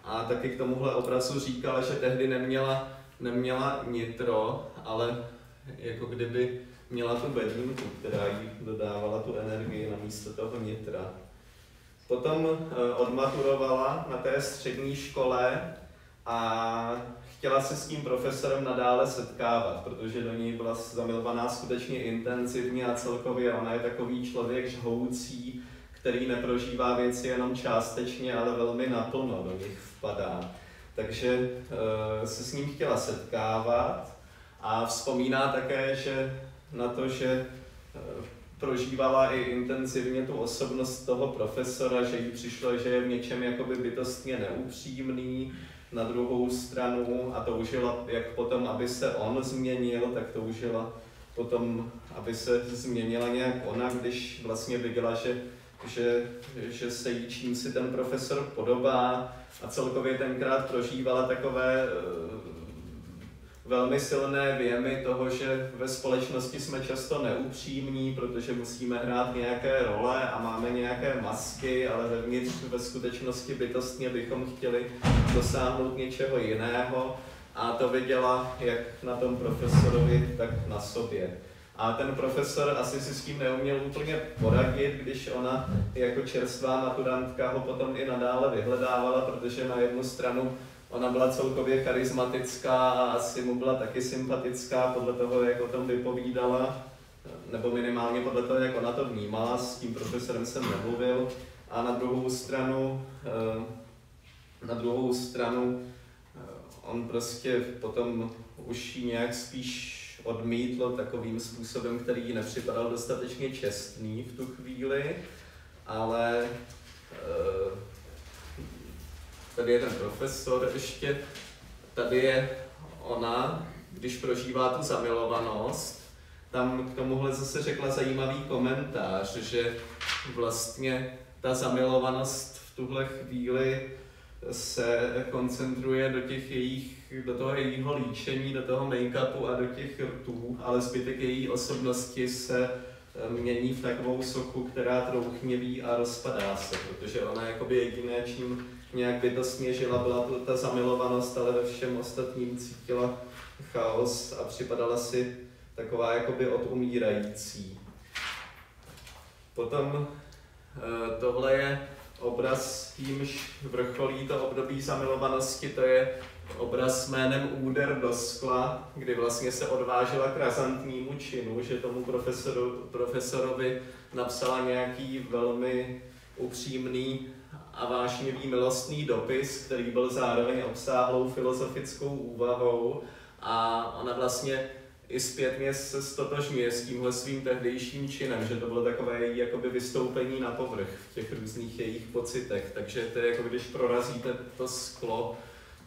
a taky k tomuhle obrazu říkala, že tehdy neměla, neměla nitro, ale jako kdyby měla tu bedínku, která jí dodávala tu energii na místo toho nitra. Potom eh, odmaturovala na té střední škole a chtěla se s tím profesorem nadále setkávat, protože do ní byla zamilovaná skutečně intenzivně a celkově ona je takový člověk žhoucí, který neprožívá věci jenom částečně, ale velmi naplno do nich vpadá. Takže e, se s ním chtěla setkávat a vzpomíná také, že na to, že e, prožívala i intenzivně tu osobnost toho profesora, že jí přišlo, že je v něčem jakoby bytostně neupřímný, na druhou stranu a toužila jak potom, aby se on změnil, tak toužila potom, aby se změnila nějak ona, když vlastně viděla, že, že, že se jí čím si ten profesor podobá a celkově tenkrát prožívala takové velmi silné věmy toho, že ve společnosti jsme často neupřímní, protože musíme hrát nějaké role a máme nějaké masky, ale vevnitř ve skutečnosti bytostně bychom chtěli dosáhnout něčeho jiného a to viděla jak na tom profesorovi, tak na sobě. A ten profesor asi si s tím neuměl úplně poradit, když ona jako čerstvá maturantka ho potom i nadále vyhledávala, protože na jednu stranu Ona byla celkově charismatická a asi mu byla taky sympatická podle toho, jak o tom vypovídala, nebo minimálně podle toho, jak ona to vnímala, s tím profesorem jsem nemluvil. A na druhou stranu, eh, na druhou stranu, eh, on prostě potom už ji nějak spíš odmítl takovým způsobem, který jí nepřipadal dostatečně čestný v tu chvíli, ale eh, tady je ten profesor ještě, tady je ona, když prožívá tu zamilovanost, tam k tomuhle zase řekla zajímavý komentář, že vlastně ta zamilovanost v tuhle chvíli se koncentruje do těch jejich, do toho jejího líčení, do toho make-upu a do těch rtů, ale zbytek její osobnosti se eh, mění v takovou sochu, která trouchněví a rozpadá se, protože ona je jakoby jediné, čím nějak bytostně žila, byla to ta zamilovanost, ale ve všem ostatním cítila chaos a připadala si taková jakoby odumírající. Potom eh, tohle je obraz, tímž vrcholí to období zamilovanosti, to je obraz jménem Úder do skla, kdy vlastně se odvážela k razantnímu činu, že tomu profesoru, profesorovi napsala nějaký velmi upřímný a vášnivý milostný dopis, který byl zároveň obsáhlou filozofickou úvahou a ona vlastně i zpětně se stotožňuje s tímhle svým tehdejším činem, že to bylo takové jakoby vystoupení na povrch v těch různých jejich pocitech. Takže to je jako když prorazíte to sklo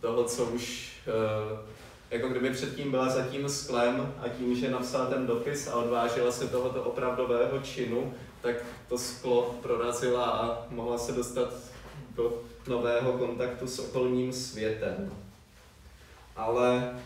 toho, co už eh, jako kdyby předtím byla za tím sklem a tím, že napsala ten dopis a odvážila se tohoto opravdového činu, tak to sklo prorazila a mohla se dostat do nového kontaktu s okolním světem. Ale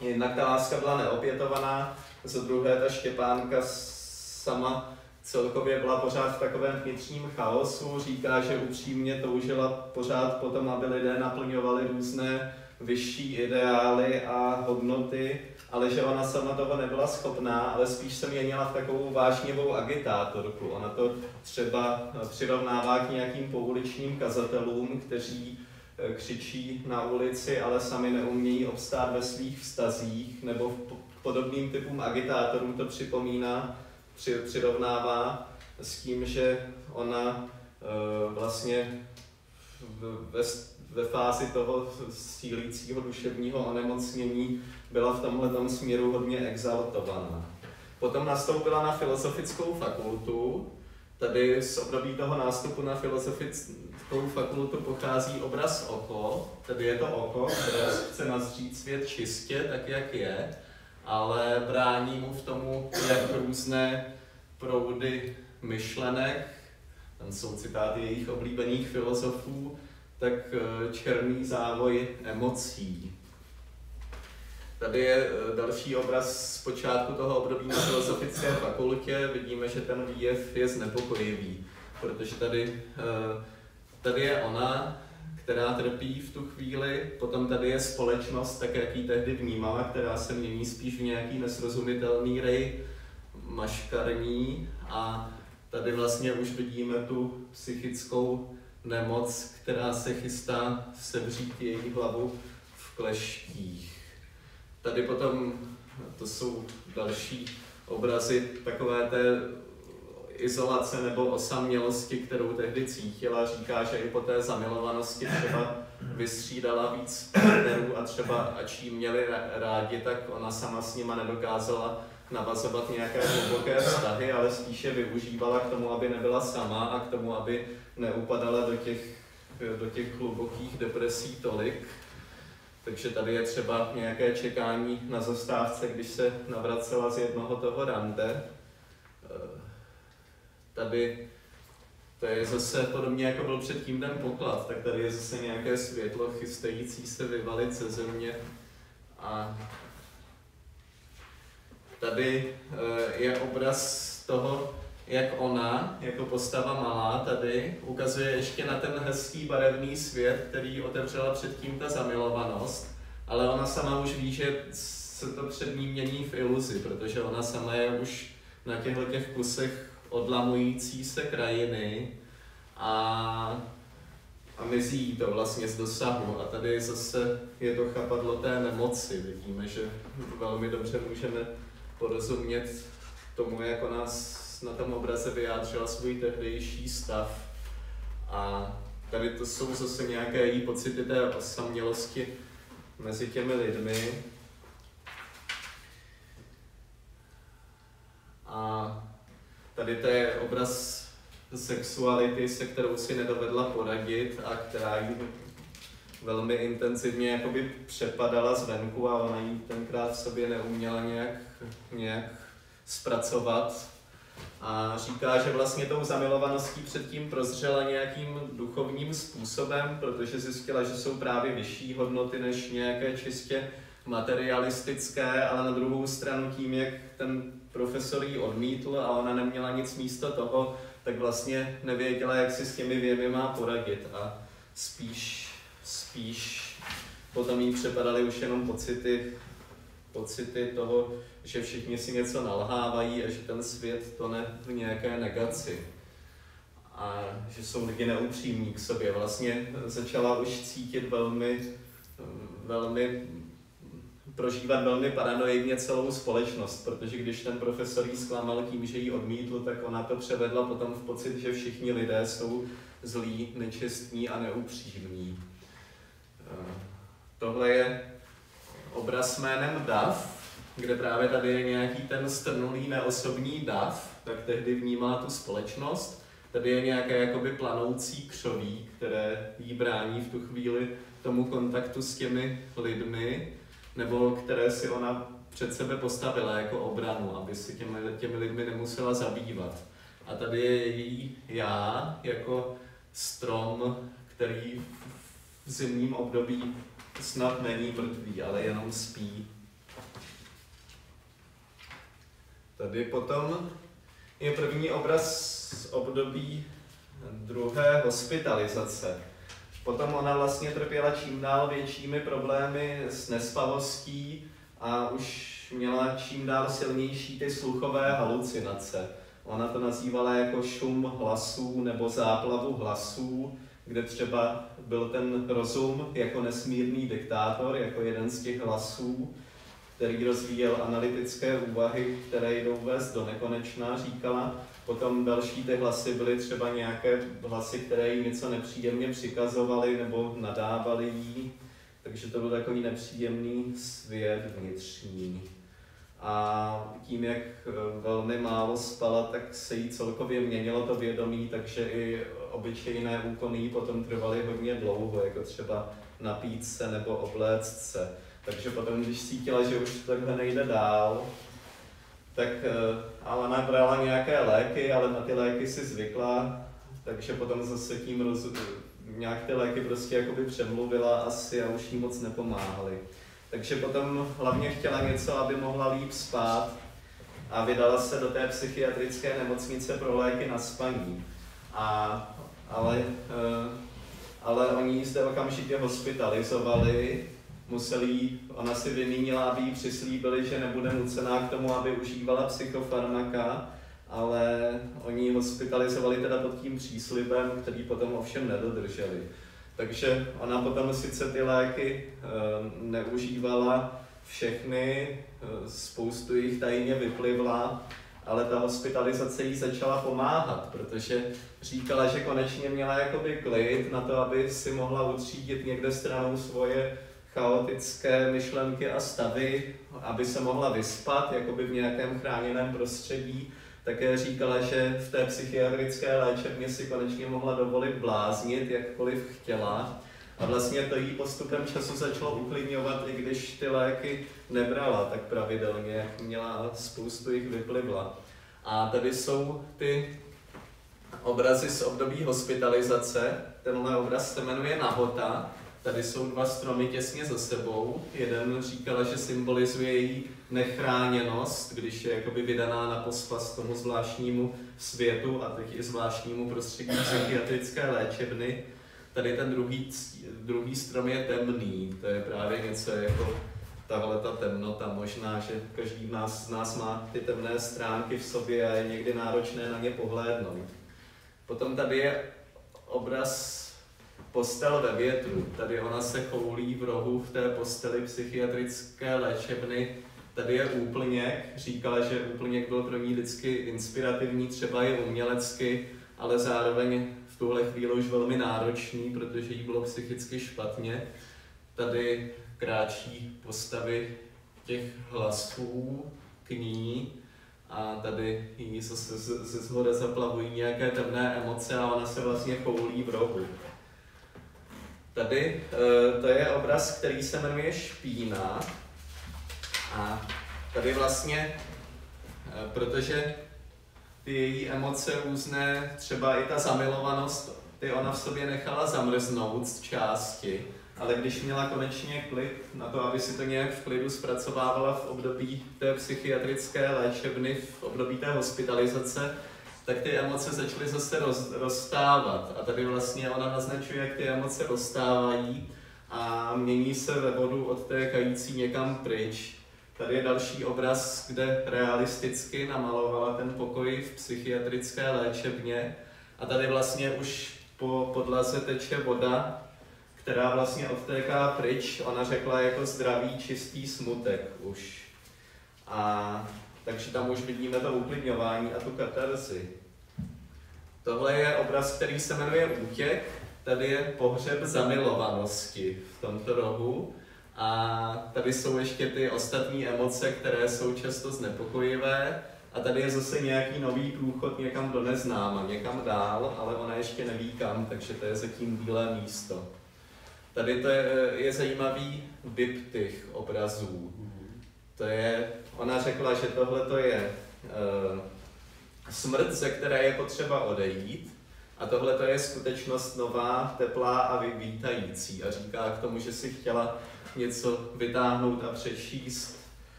jednak ta láska byla neopětovaná, za druhé ta Štěpánka sama celkově byla pořád v takovém vnitřním chaosu, říká, že upřímně toužila pořád potom, aby lidé naplňovali různé vyšší ideály a hodnoty, ale že ona sama toho nebyla schopná, ale spíš se měnila v takovou vášnivou agitátorku. Ona to třeba přirovnává k nějakým pouličním kazatelům, kteří eh, křičí na ulici, ale sami neumějí obstát ve svých vztazích, nebo k podobným typům agitátorů to připomíná, přirovnává s tím, že ona eh, vlastně ve ve fázi toho sílícího duševního onemocnění byla v tomhle směru hodně exaltovaná. Potom nastoupila na filozofickou fakultu. Tady z období toho nástupu na filozofickou fakultu pochází obraz oko. Tady je to oko, které chce nazřít svět čistě, tak jak je, ale brání mu v tomu, jak různé proudy myšlenek, tam jsou citáty jejich oblíbených filozofů, tak eh, černý závoj emocí. Tady je eh, další obraz z počátku toho období na filozofické fakultě. Vidíme, že ten výjev je znepokojivý, protože tady, eh, tady je ona, která trpí v tu chvíli, potom tady je společnost, tak jak ji tehdy vnímala, která se mění spíš v nějaký nesrozumitelný rej maškarní a tady vlastně už vidíme tu psychickou nemoc, která se chystá sevřít její hlavu v kleštích. Tady potom, to jsou další obrazy takové té izolace nebo osamělosti, kterou tehdy cítila. Říká, že i po té zamilovanosti třeba vystřídala víc partnerů a třeba ač jí měli rádi, tak ona sama s nima nedokázala navazovat nějaké hluboké vztahy, ale spíše využívala k tomu, aby nebyla sama a k tomu, aby neupadala do těch, do těch hlubokých depresí tolik. Takže tady je třeba nějaké čekání na zastávce, když se navracela z jednoho toho rande. Eh, tady to je zase podobně jako byl předtím ten poklad, tak tady je zase nějaké světlo chystající se vyvalit ze země. A tady eh, je obraz toho, jak ona, jako postava malá tady, ukazuje ještě na ten hezký barevný svět, který otevřela předtím ta zamilovanost, ale ona sama už ví, že se to před ní mění v iluzi, protože ona sama je už na těchto těch kusech odlamující se krajiny a, a mizí to vlastně z dosahu. A tady zase je to chapadlo té nemoci. Vidíme, že velmi dobře můžeme porozumět tomu, jak ona na tom obraze vyjádřila svůj tehdejší stav. A tady to jsou zase nějaké její pocity té osamělosti mezi těmi lidmi. A tady to je obraz sexuality, se kterou si nedovedla poradit a která jí velmi intenzivně jakoby přepadala zvenku a ona jí tenkrát v sobě neuměla nějak, nějak zpracovat a říká, že vlastně tou zamilovaností předtím prozřela nějakým duchovním způsobem, protože zjistila, že jsou právě vyšší hodnoty než nějaké čistě materialistické, ale na druhou stranu tím, jak ten profesor ji odmítl a ona neměla nic místo toho, tak vlastně nevěděla, jak si s těmi věmi má poradit. A spíš, spíš potom jí přepadaly už jenom pocity, pocity toho, že všichni si něco nalhávají a že ten svět to ne v nějaké negaci. A že jsou lidi neupřímní k sobě. Vlastně začala už cítit velmi, velmi prožívat velmi paranoidně celou společnost, protože když ten profesor jí zklamal tím, že ji odmítl, tak ona to převedla potom v pocit, že všichni lidé jsou zlí, nečestní a neupřímní. Eh, tohle je obraz jménem Dav, kde právě tady je nějaký ten strnulý neosobní dav, tak tehdy vnímá tu společnost. Tady je nějaké jakoby planoucí křoví, které jí brání v tu chvíli tomu kontaktu s těmi lidmi, nebo které si ona před sebe postavila jako obranu, aby si těmi, těmi lidmi nemusela zabývat. A tady je její já jako strom, který v zimním období snad není mrtvý, ale jenom spí. Tady potom je první obraz z období druhé hospitalizace. Potom ona vlastně trpěla čím dál většími problémy s nespavostí a už měla čím dál silnější ty sluchové halucinace. Ona to nazývala jako šum hlasů nebo záplavu hlasů, kde třeba byl ten rozum jako nesmírný diktátor, jako jeden z těch hlasů, který rozvíjel analytické úvahy, které jdou vést do nekonečna, říkala. Potom další ty hlasy byly třeba nějaké hlasy, které jí něco nepříjemně přikazovaly nebo nadávaly jí, takže to byl takový nepříjemný svět vnitřní. A tím, jak eh, velmi málo spala, tak se jí celkově měnilo to vědomí, takže i obyčejné úkony potom trvaly hodně dlouho, jako třeba napít se nebo obléct se. Takže potom, když cítila, že už takhle nejde dál, tak uh, Alana brala nějaké léky, ale na ty léky si zvykla, takže potom zase tím roz, nějak ty léky prostě jakoby přemluvila asi a už jí moc nepomáhaly. Takže potom hlavně chtěla něco, aby mohla líp spát a vydala se do té psychiatrické nemocnice pro léky na spaní. A, ale, uh, ale oni ji zde okamžitě hospitalizovali museli, ona si vymínila, aby jí přislíbili, že nebude nucená k tomu, aby užívala psychofarmaka, ale oni ji hospitalizovali teda pod tím příslibem, který potom ovšem nedodrželi. Takže ona potom sice ty léky e, neužívala všechny, e, spoustu jich tajně vyplivla, ale ta hospitalizace jí začala pomáhat, protože říkala, že konečně měla jakoby klid na to, aby si mohla utřídit někde stranou svoje chaotické myšlenky a stavy, aby se mohla vyspat jakoby v nějakém chráněném prostředí. Také říkala, že v té psychiatrické léčebně si konečně mohla dovolit bláznit, jakkoliv chtěla. A vlastně to jí postupem času začalo uklidňovat, i když ty léky nebrala tak pravidelně, jak měla spoustu jich vyplivla. A tady jsou ty obrazy z období hospitalizace. Tenhle obraz se jmenuje Nahota Tady jsou dva stromy těsně za sebou. Jeden říkala, že symbolizuje její nechráněnost, když je jakoby vydaná na pospas tomu zvláštnímu světu a teď i zvláštnímu prostředí psychiatrické léčebny. Tady ten druhý, druhý strom je temný, to je právě něco jako tahle ta temnota. Možná, že každý z nás, z nás má ty temné stránky v sobě a je někdy náročné na ně pohlédnout. Potom tady je obraz postel ve větru. Tady ona se choulí v rohu v té posteli psychiatrické léčebny. Tady je úplněk. Říkala, že úplněk byl pro ní vždycky inspirativní, třeba je umělecky, ale zároveň v tuhle chvíli už velmi náročný, protože jí bylo psychicky špatně. Tady kráčí postavy těch hlasů k ní a tady jí zase ze zhora zaplavují nějaké temné emoce a ona se vlastně choulí v rohu. Tady uh, to je obraz, který se jmenuje Špína. A tady vlastně, uh, protože ty její emoce různé, třeba i ta zamilovanost, ty ona v sobě nechala zamrznout z části, ale když měla konečně klid na to, aby si to nějak v klidu zpracovávala v období té psychiatrické léčebny, v období té hospitalizace, tak ty emoce začaly zase roz, rozstávat. A tady vlastně ona naznačuje, jak ty emoce rozstávají a mění se ve vodu od té kající někam pryč. Tady je další obraz, kde realisticky namalovala ten pokoj v psychiatrické léčebně. A tady vlastně už po podlaze teče voda, která vlastně odtéká pryč, ona řekla jako zdravý, čistý smutek už. A takže tam už vidíme to uklidňování a tu katarzi. Tohle je obraz, který se jmenuje Útěk. Tady je pohřeb zamilovanosti v tomto rohu. A tady jsou ještě ty ostatní emoce, které jsou často znepokojivé. A tady je zase nějaký nový průchod někam do neznáma, někam dál, ale ona ještě neví kam, takže to je zatím bílé místo. Tady to je, je zajímavý diptych obrazů. To je, ona řekla, že tohle to je uh, smrt, ze které je potřeba odejít, a tohle to je skutečnost nová, teplá a vítající. A říká k tomu, že si chtěla něco vytáhnout a přečíst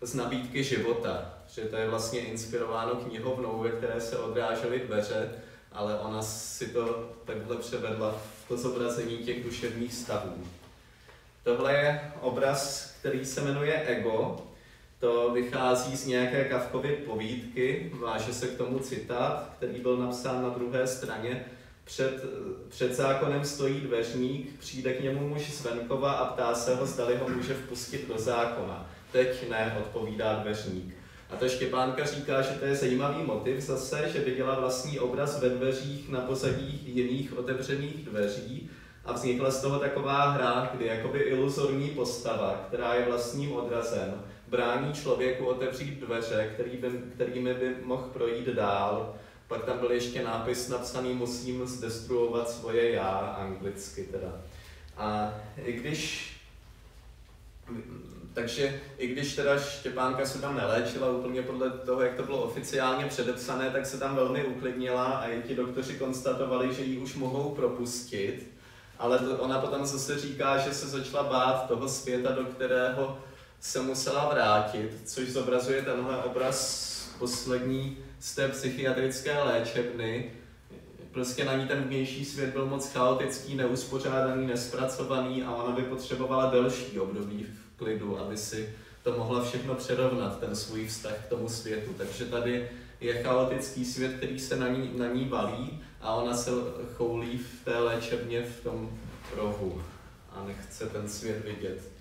z nabídky života. Že to je vlastně inspirováno knihovnou, ve které se odrážely dveře, ale ona si to takhle převedla to zobrazení těch duševních stavů. Tohle je obraz, který se jmenuje Ego. To vychází z nějaké Kavkovy povídky, váže se k tomu citát, který byl napsán na druhé straně. Před, před zákonem stojí dveřník, přijde k němu muž z venkova a ptá se ho, zdali ho může vpustit do zákona. Teď ne, odpovídá dveřník. A ta Štěpánka říká, že to je zajímavý motiv zase, že viděla vlastní obraz ve dveřích na pozadí jiných otevřených dveří a vznikla z toho taková hra, kdy jakoby iluzorní postava, která je vlastním odrazem, brání člověku otevřít dveře, který by, kterými by mohl projít dál. Pak tam byl ještě nápis napsaný musím zdestruovat svoje já, anglicky teda. A i když takže i když teda Štěpánka se tam neléčila úplně podle toho, jak to bylo oficiálně předepsané, tak se tam velmi uklidnila a i ti doktoři konstatovali, že ji už mohou propustit. Ale to, ona potom zase říká, že se začala bát toho světa, do kterého se musela vrátit, což zobrazuje tenhle obraz poslední z té psychiatrické léčebny. Prostě na ní ten vnější svět byl moc chaotický, neuspořádaný, nespracovaný a ona by potřebovala delší období klidu, aby si to mohla všechno přerovnat, ten svůj vztah k tomu světu. Takže tady je chaotický svět, který se na ní, na ní valí a ona se choulí v té léčebně v tom rohu a nechce ten svět vidět.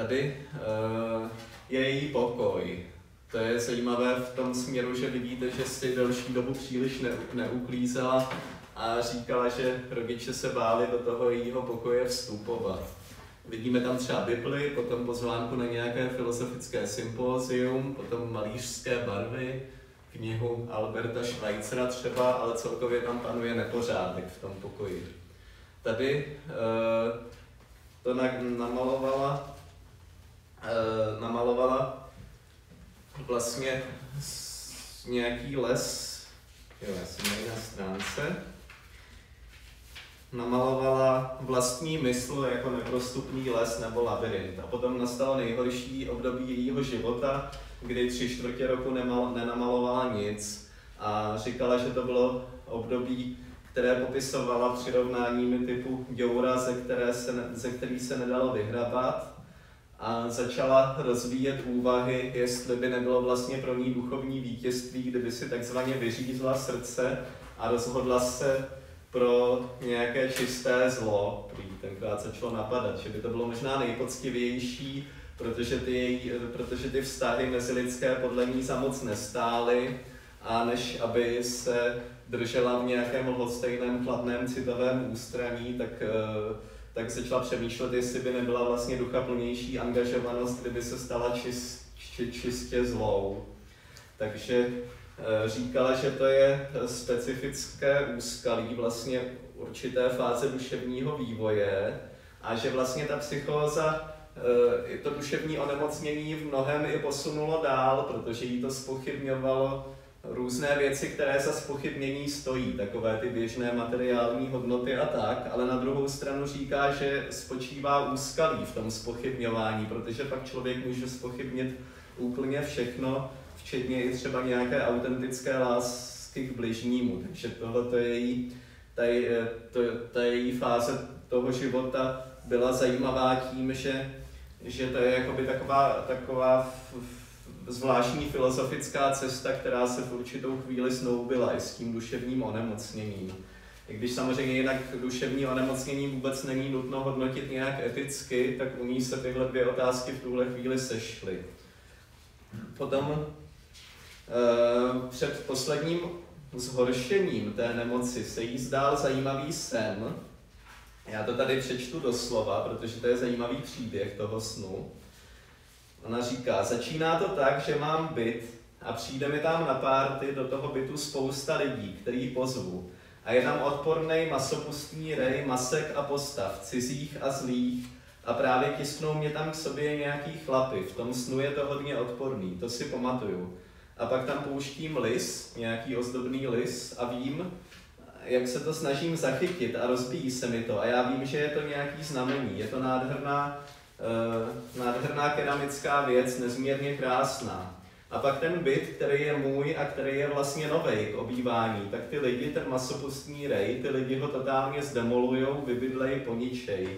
Tady uh, je její pokoj. To je zajímavé v tom směru, že vidíte, že si delší dobu příliš ne, neuklízela a říkala, že rodiče se báli do toho jejího pokoje vstupovat. Vidíme tam třeba Bibli, potom pozvánku na nějaké filozofické sympózium, potom malířské barvy, knihu Alberta Schweitzera třeba, ale celkově tam panuje nepořádek v tom pokoji. Tady uh, to namalovala, uh, namalovala vlastně nějaký les, jo, já jsem na stránce, namalovala vlastní mysl jako neprostupný les nebo labirint. A potom nastalo nejhorší období jejího života, kdy tři čtvrtě roku nemal, nenamalovala nic a říkala, že to bylo období, které popisovala přirovnáními typu děura, ze, které se, ze který se nedalo vyhrabat a začala rozvíjet úvahy, jestli by nebylo vlastně pro ní duchovní vítězství, kdyby si takzvaně vyřízla srdce a rozhodla se pro nějaké čisté zlo, který tenkrát začalo napadat, že by to bylo možná nejpoctivější, protože ty, protože ty vztahy mezilidské podle ní za moc nestály, a než aby se držela v nějakém lhostejném chladném citovém ústraní, tak, eh, tak začala přemýšlet, jestli by nebyla vlastně duchaplnější angažovanost, kdyby se stala čist, či, čistě zlou. Takže Eh, říkala, že to je specifické úskalí vlastně určité fáze duševního vývoje a že vlastně ta psychóza eh, to duševní onemocnění v mnohem i posunulo dál, protože jí to spochybňovalo různé věci, které za spochybnění stojí, takové ty běžné materiální hodnoty a tak, ale na druhou stranu říká, že spočívá úskalí v tom spochybňování, protože pak člověk může spochybnit úplně všechno, včetně i třeba nějaké autentické lásky k bližnímu. Takže tohle to je její, ta, to, ta její fáze toho života byla zajímavá tím, že, že to je jakoby taková, taková zvláštní filozofická cesta, která se v určitou chvíli snoubila i s tím duševním onemocněním. I když samozřejmě jinak duševní onemocnění vůbec není nutno hodnotit nějak eticky, tak u ní se tyhle dvě otázky v tuhle chvíli sešly. Potom eh, před posledním zhoršením té nemoci se jí zdál zajímavý sen. Já to tady přečtu doslova, protože to je zajímavý příběh toho snu. Ona říká, začíná to tak, že mám byt a přijde mi tam na párty do toho bytu spousta lidí, který pozvu. A je tam odporný masopustní rej masek a postav, cizích a zlých. A právě tisknou mě tam k sobě nějaký chlapy. V tom snu je to hodně odporný, to si pamatuju. A pak tam pouštím lis, nějaký ozdobný lis a vím, jak se to snažím zachytit a rozbíjí se mi to. A já vím, že je to nějaký znamení. Je to nádherná, nádherná keramická věc, nezmírně krásná. A pak ten byt, který je můj a který je vlastně nový k obývání, tak ty lidi, ten masopustní rej, ty lidi ho totálně zdemolujou, vybydlej, poničej.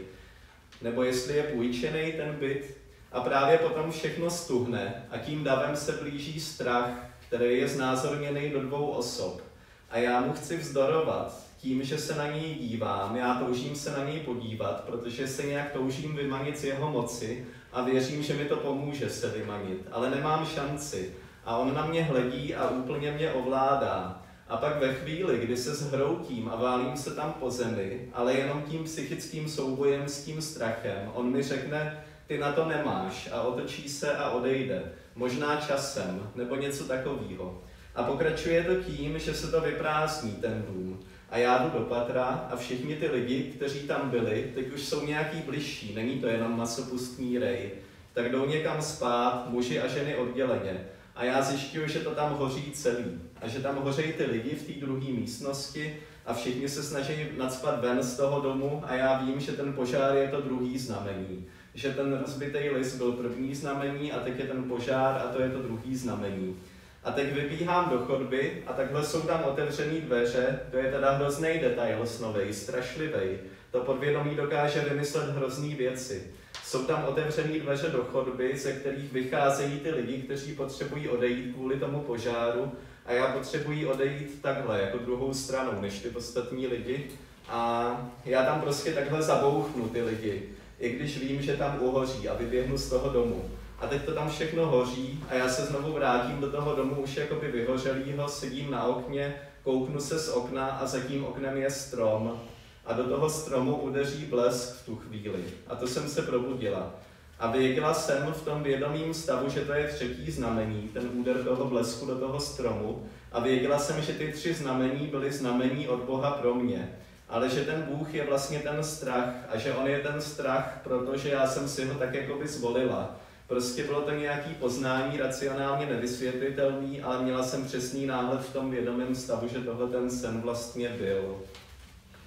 Nebo jestli je půjčený ten byt, a právě potom všechno stuhne a tím davem se blíží strach, který je znázorněný do dvou osob. A já mu chci vzdorovat tím, že se na něj dívám, já toužím se na něj podívat, protože se nějak toužím vymanit z jeho moci a věřím, že mi to pomůže se vymanit, ale nemám šanci. A on na mě hledí a úplně mě ovládá. A pak ve chvíli, kdy se zhroutím a válím se tam po zemi, ale jenom tím psychickým soubojem s tím strachem, on mi řekne, ty na to nemáš a otočí se a odejde. Možná časem, nebo něco takového. A pokračuje to tím, že se to vyprázdní, ten dům. A já jdu do patra a všichni ty lidi, kteří tam byli, teď už jsou nějaký bližší, není to jenom masopustní rej, tak jdou někam spát, muži a ženy odděleně. A já zjišťuju, že to tam hoří celý. A že tam hoří ty lidi v té druhé místnosti a všichni se snaží nadspat ven z toho domu a já vím, že ten požár je to druhý znamení. Že ten rozbitý list byl první znamení a teď je ten požár a to je to druhý znamení. A teď vybíhám do chodby a takhle jsou tam otevřené dveře, to je teda hrozný detail snovej, strašlivý. To podvědomí dokáže vymyslet hrozný věci. Jsou tam otevřené dveře do chodby, ze kterých vycházejí ty lidi, kteří potřebují odejít kvůli tomu požáru a já potřebuji odejít takhle, jako druhou stranou, než ty ostatní lidi. A já tam prostě takhle zabouchnu ty lidi, i když vím, že tam uhoří a vyběhnu z toho domu a teď to tam všechno hoří a já se znovu vrátím do toho domu už jakoby vyhořelýho, sedím na okně, kouknu se z okna a za tím oknem je strom a do toho stromu udeří blesk v tu chvíli. A to jsem se probudila. A věděla jsem v tom vědomém stavu, že to je třetí znamení, ten úder toho blesku do toho stromu. A věděla jsem, že ty tři znamení byly znamení od Boha pro mě. Ale že ten Bůh je vlastně ten strach a že on je ten strach, protože já jsem si ho tak jako by zvolila. Prostě bylo to nějaký poznání racionálně nevysvětlitelný, ale měla jsem přesný náhled v tom vědomém stavu, že tohle ten sen vlastně byl.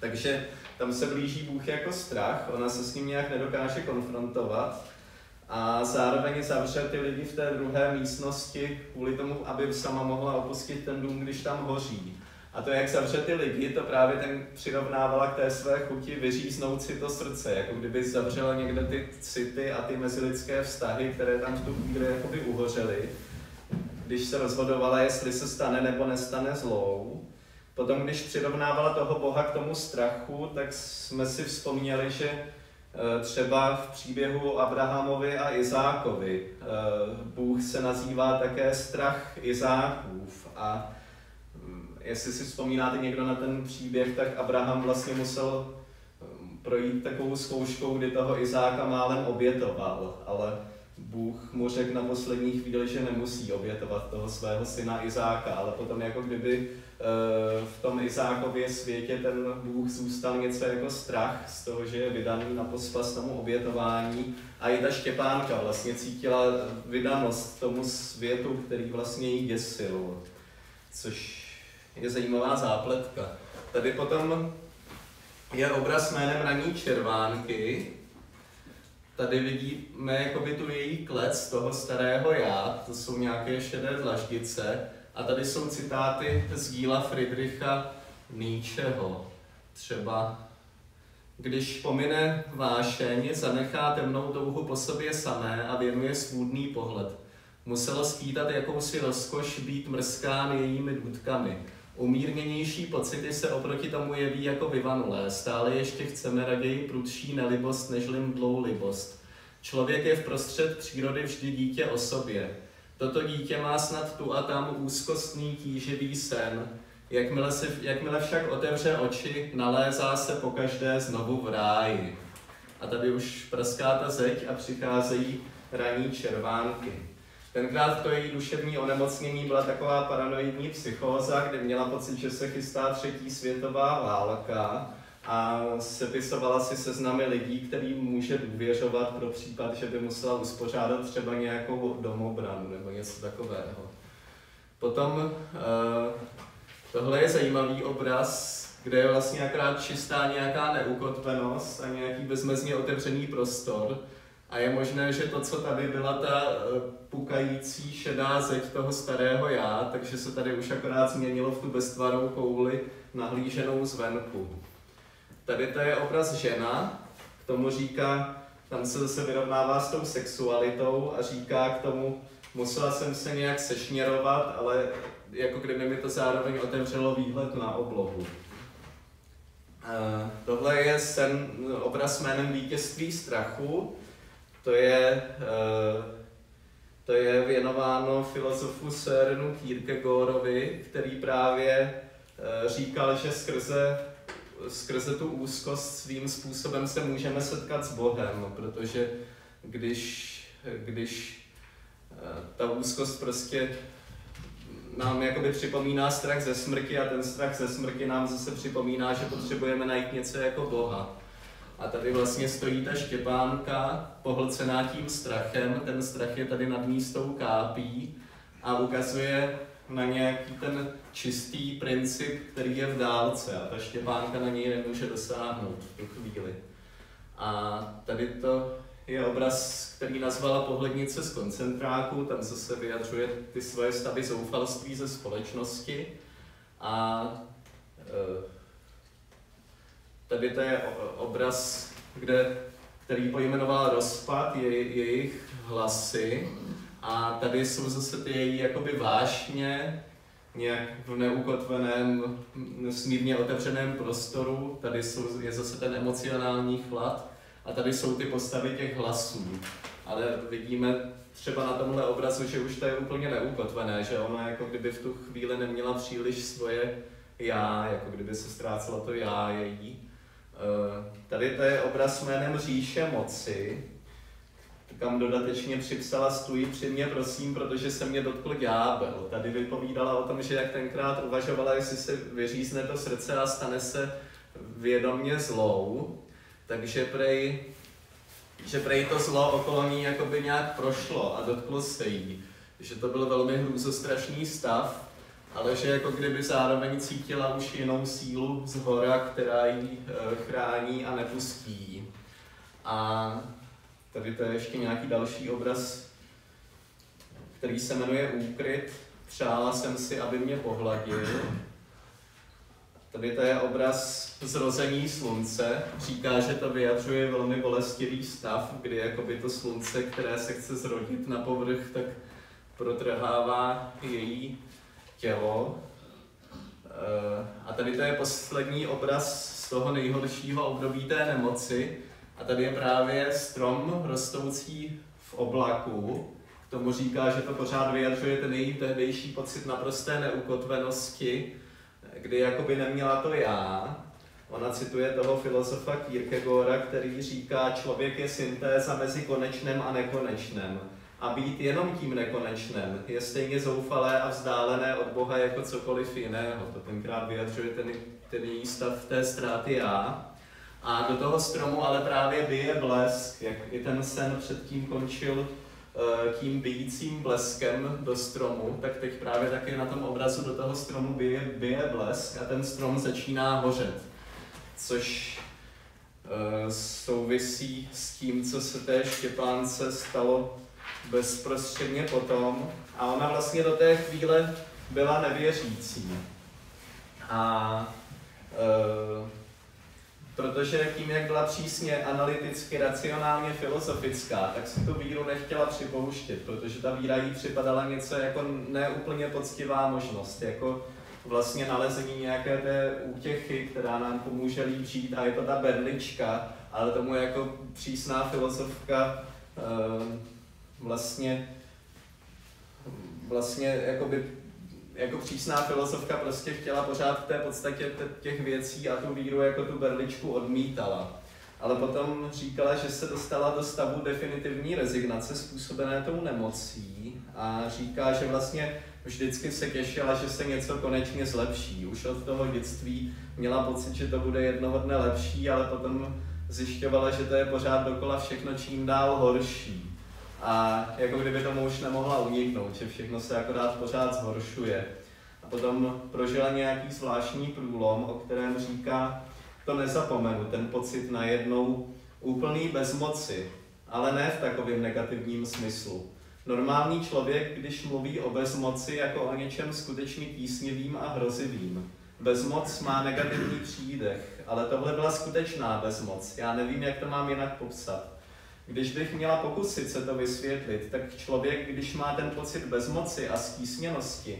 Takže tam se blíží Bůh jako strach, ona se s ním nějak nedokáže konfrontovat a zároveň zavře ty lidi v té druhé místnosti kvůli tomu, aby sama mohla opustit ten dům, když tam hoří. A to, jak zavře ty lidi, to právě ten přirovnávala k té své chuti vyříznout si to srdce, jako kdyby zavřela někde ty city a ty mezilidské vztahy, které tam v tu chvíli jakoby uhořely, když se rozhodovala, jestli se stane nebo nestane zlou. Potom, když přirovnávala toho Boha k tomu strachu, tak jsme si vzpomněli, že eh, třeba v příběhu Abrahamovi a Izákovi eh, Bůh se nazývá také strach Izákův. A jestli si vzpomínáte někdo na ten příběh, tak Abraham vlastně musel um, projít takovou zkouškou, kdy toho Izáka málem obětoval, ale Bůh mu řekl na poslední chvíli, že nemusí obětovat toho svého syna Izáka, ale potom jako kdyby uh, v tom Izákově světě ten Bůh zůstal něco jako strach z toho, že je vydaný na pospas tomu obětování. A i ta Štěpánka vlastně cítila vydanost tomu světu, který vlastně jí děsil, což je zajímavá zápletka. Tady potom je obraz jménem raní červánky. Tady vidíme jakoby tu její klec toho starého já, to jsou nějaké šedé dlaždice. A tady jsou citáty z díla Friedricha Nietzscheho. Třeba když pomine vášeň, zanechá temnou touhu po sobě samé a věnuje svůdný pohled. Muselo skýtat jakousi rozkoš být mrskán jejími důtkami Umírněnější pocity se oproti tomu jeví jako vyvanulé. Stále ještě chceme raději prudší nelibost nežli mdlou libost. Člověk je v prostřed přírody vždy dítě o sobě. Toto dítě má snad tu a tam úzkostný tíživý sen. Jakmile, se, jakmile však otevře oči, nalézá se pokaždé znovu v ráji. A tady už praská ta zeď a přicházejí ranní červánky. Tenkrát to její duševní onemocnění byla taková paranoidní psychóza, kde měla pocit, že se chystá třetí světová válka a sepisovala si seznamy lidí, kterým může důvěřovat pro případ, že by musela uspořádat třeba nějakou domobranu nebo něco takového. Potom eh, tohle je zajímavý obraz, kde je vlastně akorát čistá nějaká neukotvenost a nějaký bezmezně otevřený prostor. A je možné, že to, co tady byla ta eh, pukající šedá zeď toho starého já, takže se tady už akorát změnilo v tu beztvarou kouli nahlíženou zvenku. Tady to je obraz žena, k tomu říká, tam se zase vyrovnává s tou sexualitou a říká k tomu, musela jsem se nějak sešněrovat, ale jako kdyby mi to zároveň otevřelo výhled na oblohu. Uh, tohle je sen, obraz jménem vítězství strachu. To je, uh, to je věnováno filozofu Sörenu Kierkegaardovi, který právě uh, říkal, že skrze skrze tu úzkost svým způsobem se můžeme setkat s Bohem, protože když, když eh, ta úzkost prostě nám jakoby připomíná strach ze smrti a ten strach ze smrti nám zase připomíná, že potřebujeme najít něco jako Boha. A tady vlastně stojí ta Štěpánka, pohlcená tím strachem, ten strach je tady nad místou kápí a ukazuje na nějaký ten čistý princip, který je v dálce a ta Štěpánka na něj nemůže dosáhnout v tu chvíli. A tady to je obraz, který nazvala pohlednice z koncentráku, tam zase vyjadřuje ty svoje stavy zoufalství ze společnosti. A e, tady to je obraz, kde, který pojmenoval rozpad je, jejich hlasy. A tady jsou zase ty její jakoby vášně, nějak v neukotveném, smírně otevřeném prostoru. Tady jsou, je zase ten emocionální chlad a tady jsou ty postavy těch hlasů. Ale vidíme třeba na tomhle obrazu, že už to je úplně neukotvené, že ona jako kdyby v tu chvíli neměla příliš svoje já, jako kdyby se ztrácelo to já její. Eh, tady to je obraz jménem Říše moci, kam dodatečně připsala stůj při mě, prosím, protože se mě dotkl ďábel. Tady vypovídala o tom, že jak tenkrát uvažovala, jestli se vyřízne to srdce a stane se vědomně zlou, takže prej, že prej to zlo okolo ní jakoby nějak prošlo a dotklo se jí. Že to byl velmi hrůzostrašný stav, ale že jako kdyby zároveň cítila už jinou sílu z hora, která ji eh, chrání a nepustí. A Tady to je ještě nějaký další obraz, který se jmenuje Úkryt. Přála jsem si, aby mě pohladil. Tady to je obraz zrození slunce. Říká, že to vyjadřuje velmi bolestivý stav, kdy jakoby to slunce, které se chce zrodit na povrch, tak protrhává její tělo. Eh, a tady to je poslední obraz z toho nejhoršího období té nemoci, a tady je právě strom rostoucí v oblaku. K tomu říká, že to pořád vyjadřuje ten její tehdejší pocit naprosté neukotvenosti, kdy jakoby neměla to já. Ona cituje toho filozofa Kierkegaarda, který říká, člověk je syntéza mezi konečným a nekonečným. A být jenom tím nekonečným je stejně zoufalé a vzdálené od Boha jako cokoliv jiného. To tenkrát vyjadřuje ten, ten její stav té ztráty já. A do toho stromu ale právě bije blesk, jak i ten sen předtím končil eh, tím bijícím bleskem do stromu, tak teď právě taky na tom obrazu do toho stromu bije, bije blesk a ten strom začíná hořet. Což uh, souvisí s tím, co se té Štěpánce stalo bezprostředně potom. A ona vlastně do té chvíle byla nevěřící. A uh, protože tím, jak byla přísně analyticky, racionálně filozofická, tak si tu víru nechtěla připouštět, protože ta víra jí připadala něco jako neúplně poctivá možnost, jako vlastně nalezení nějaké té útěchy, která nám pomůže líp žít a je to ta berlička, ale tomu jako přísná filozofka ehm, vlastně vlastně jakoby jako přísná filozofka prostě chtěla pořád v té podstatě těch věcí a tu víru jako tu berličku odmítala. Ale potom říkala, že se dostala do stavu definitivní rezignace způsobené tou nemocí a říká, že vlastně vždycky se těšila, že se něco konečně zlepší. Už od toho dětství měla pocit, že to bude jednoho dne lepší, ale potom zjišťovala, že to je pořád dokola všechno čím dál horší. A jako kdyby tomu už nemohla uniknout, že všechno se akorát pořád zhoršuje. A potom prožila nějaký zvláštní průlom, o kterém říká, to nezapomenu, ten pocit najednou úplný bezmoci, ale ne v takovém negativním smyslu. Normální člověk, když mluví o bezmoci jako o něčem skutečně tísnivým a hrozivým. Bezmoc má negativní přídech, ale tohle byla skutečná bezmoc. Já nevím, jak to mám jinak popsat. Když bych měla pokusit se to vysvětlit, tak člověk, když má ten pocit bezmoci a stísněnosti,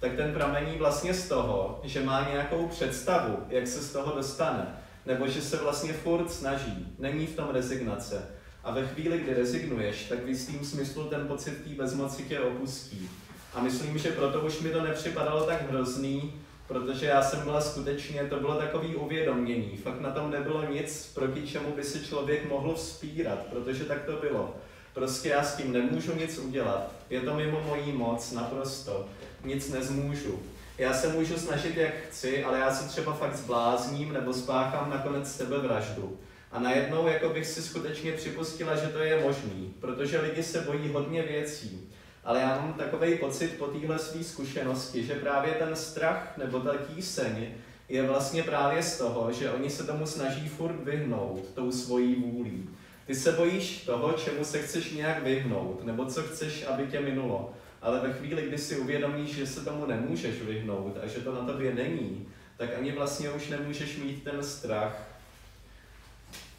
tak ten pramení vlastně z toho, že má nějakou představu, jak se z toho dostane, nebo že se vlastně furt snaží, není v tom rezignace. A ve chvíli, kdy rezignuješ, tak v jistým smyslu ten pocit té bezmoci tě opustí. A myslím, že proto už mi to nepřipadalo tak hrozný, protože já jsem byla skutečně, to bylo takový uvědomění. Fakt na tom nebylo nic, proti čemu by se člověk mohl vzpírat, protože tak to bylo. Prostě já s tím nemůžu nic udělat. Je to mimo mojí moc, naprosto. Nic nezmůžu. Já se můžu snažit, jak chci, ale já se třeba fakt zblázním nebo spáchám nakonec sebevraždu. A najednou jako bych si skutečně připustila, že to je možný, protože lidi se bojí hodně věcí. Ale já mám takový pocit po téhle své zkušenosti, že právě ten strach nebo ta tíseň je vlastně právě z toho, že oni se tomu snaží furt vyhnout tou svojí vůlí. Ty se bojíš toho, čemu se chceš nějak vyhnout, nebo co chceš, aby tě minulo. Ale ve chvíli, kdy si uvědomíš, že se tomu nemůžeš vyhnout a že to na tobě není, tak ani vlastně už nemůžeš mít ten strach.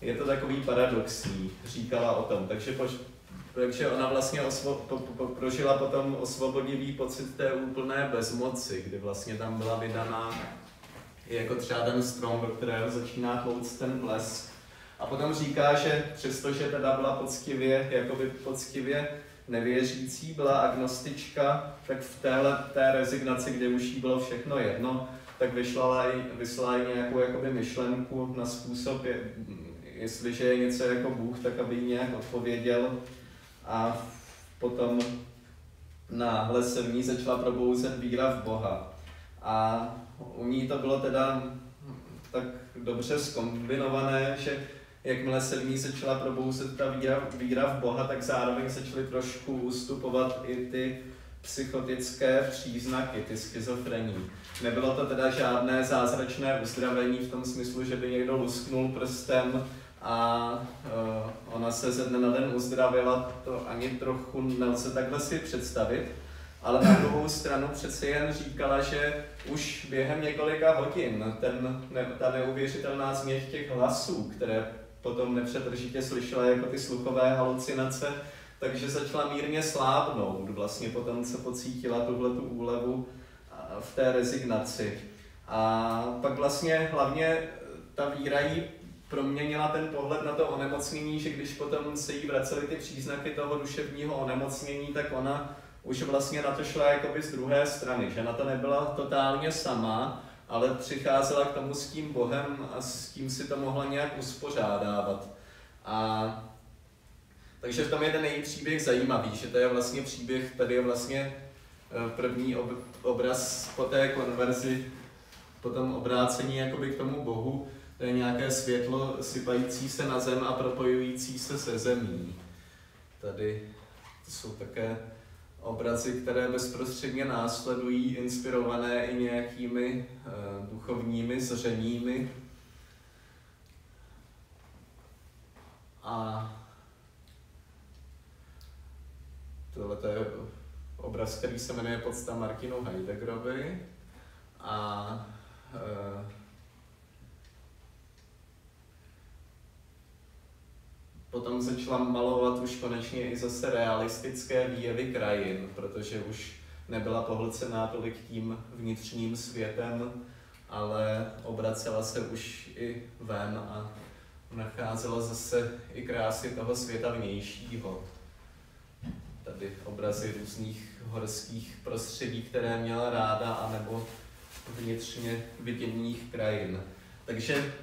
Je to takový paradoxní, říkala o tom. Takže, takže ona vlastně osvo, po, po, prožila potom osvobodivý pocit té úplné bezmoci, kdy vlastně tam byla vydaná jako třeba ten strom, do kterého začíná tlouct ten blesk. A potom říká, že přestože teda byla poctivě, jakoby poctivě nevěřící, byla agnostička, tak v téhle té rezignaci, kde už jí bylo všechno jedno, tak vyslala jí, vyslala jí nějakou jakoby myšlenku na způsob, je, jestliže je něco jako Bůh, tak aby jí nějak odpověděl. A potom náhle se v ní začala probouzet víra v Boha. A u ní to bylo teda tak dobře skombinované, že jakmile se v ní začala probouzet ta víra, víra v Boha, tak zároveň začaly trošku ustupovat i ty psychotické příznaky, ty schizofrení. Nebylo to teda žádné zázračné uzdravení v tom smyslu, že by někdo lusknul prstem a uh, ona se ze dne na den uzdravila, to ani trochu nelze takhle si představit. Ale na druhou stranu přece jen říkala, že už během několika hodin ten, ne, ta neuvěřitelná změť těch hlasů, které potom nepřetržitě slyšela jako ty sluchové halucinace, takže začala mírně slábnout, vlastně potom se pocítila tuhle tu úlevu v té rezignaci. A pak vlastně hlavně ta víra jí proměnila ten pohled na to onemocnění, že když potom se jí vracely ty příznaky toho duševního onemocnění, tak ona už vlastně na to šla jakoby z druhé strany, že na to nebyla totálně sama, ale přicházela k tomu s tím Bohem a s tím si to mohla nějak uspořádávat. A takže v tom je ten její příběh zajímavý, že to je vlastně příběh, tady je vlastně eh, první ob, obraz po té konverzi, po tom obrácení jakoby k tomu Bohu, nějaké světlo sypající se na zem a propojující se se zemí. Tady jsou také obrazy, které bezprostředně následují, inspirované i nějakými uh, duchovními zřeními. A tohle je obraz, který se jmenuje Podsta Martinu Heideggerovi. A uh, potom začala malovat už konečně i zase realistické výjevy krajin, protože už nebyla pohlcená tolik tím vnitřním světem, ale obracela se už i ven a nacházela zase i krásy toho světa vnějšího. Tady obrazy různých horských prostředí, které měla ráda, anebo vnitřně viděných krajin. Takže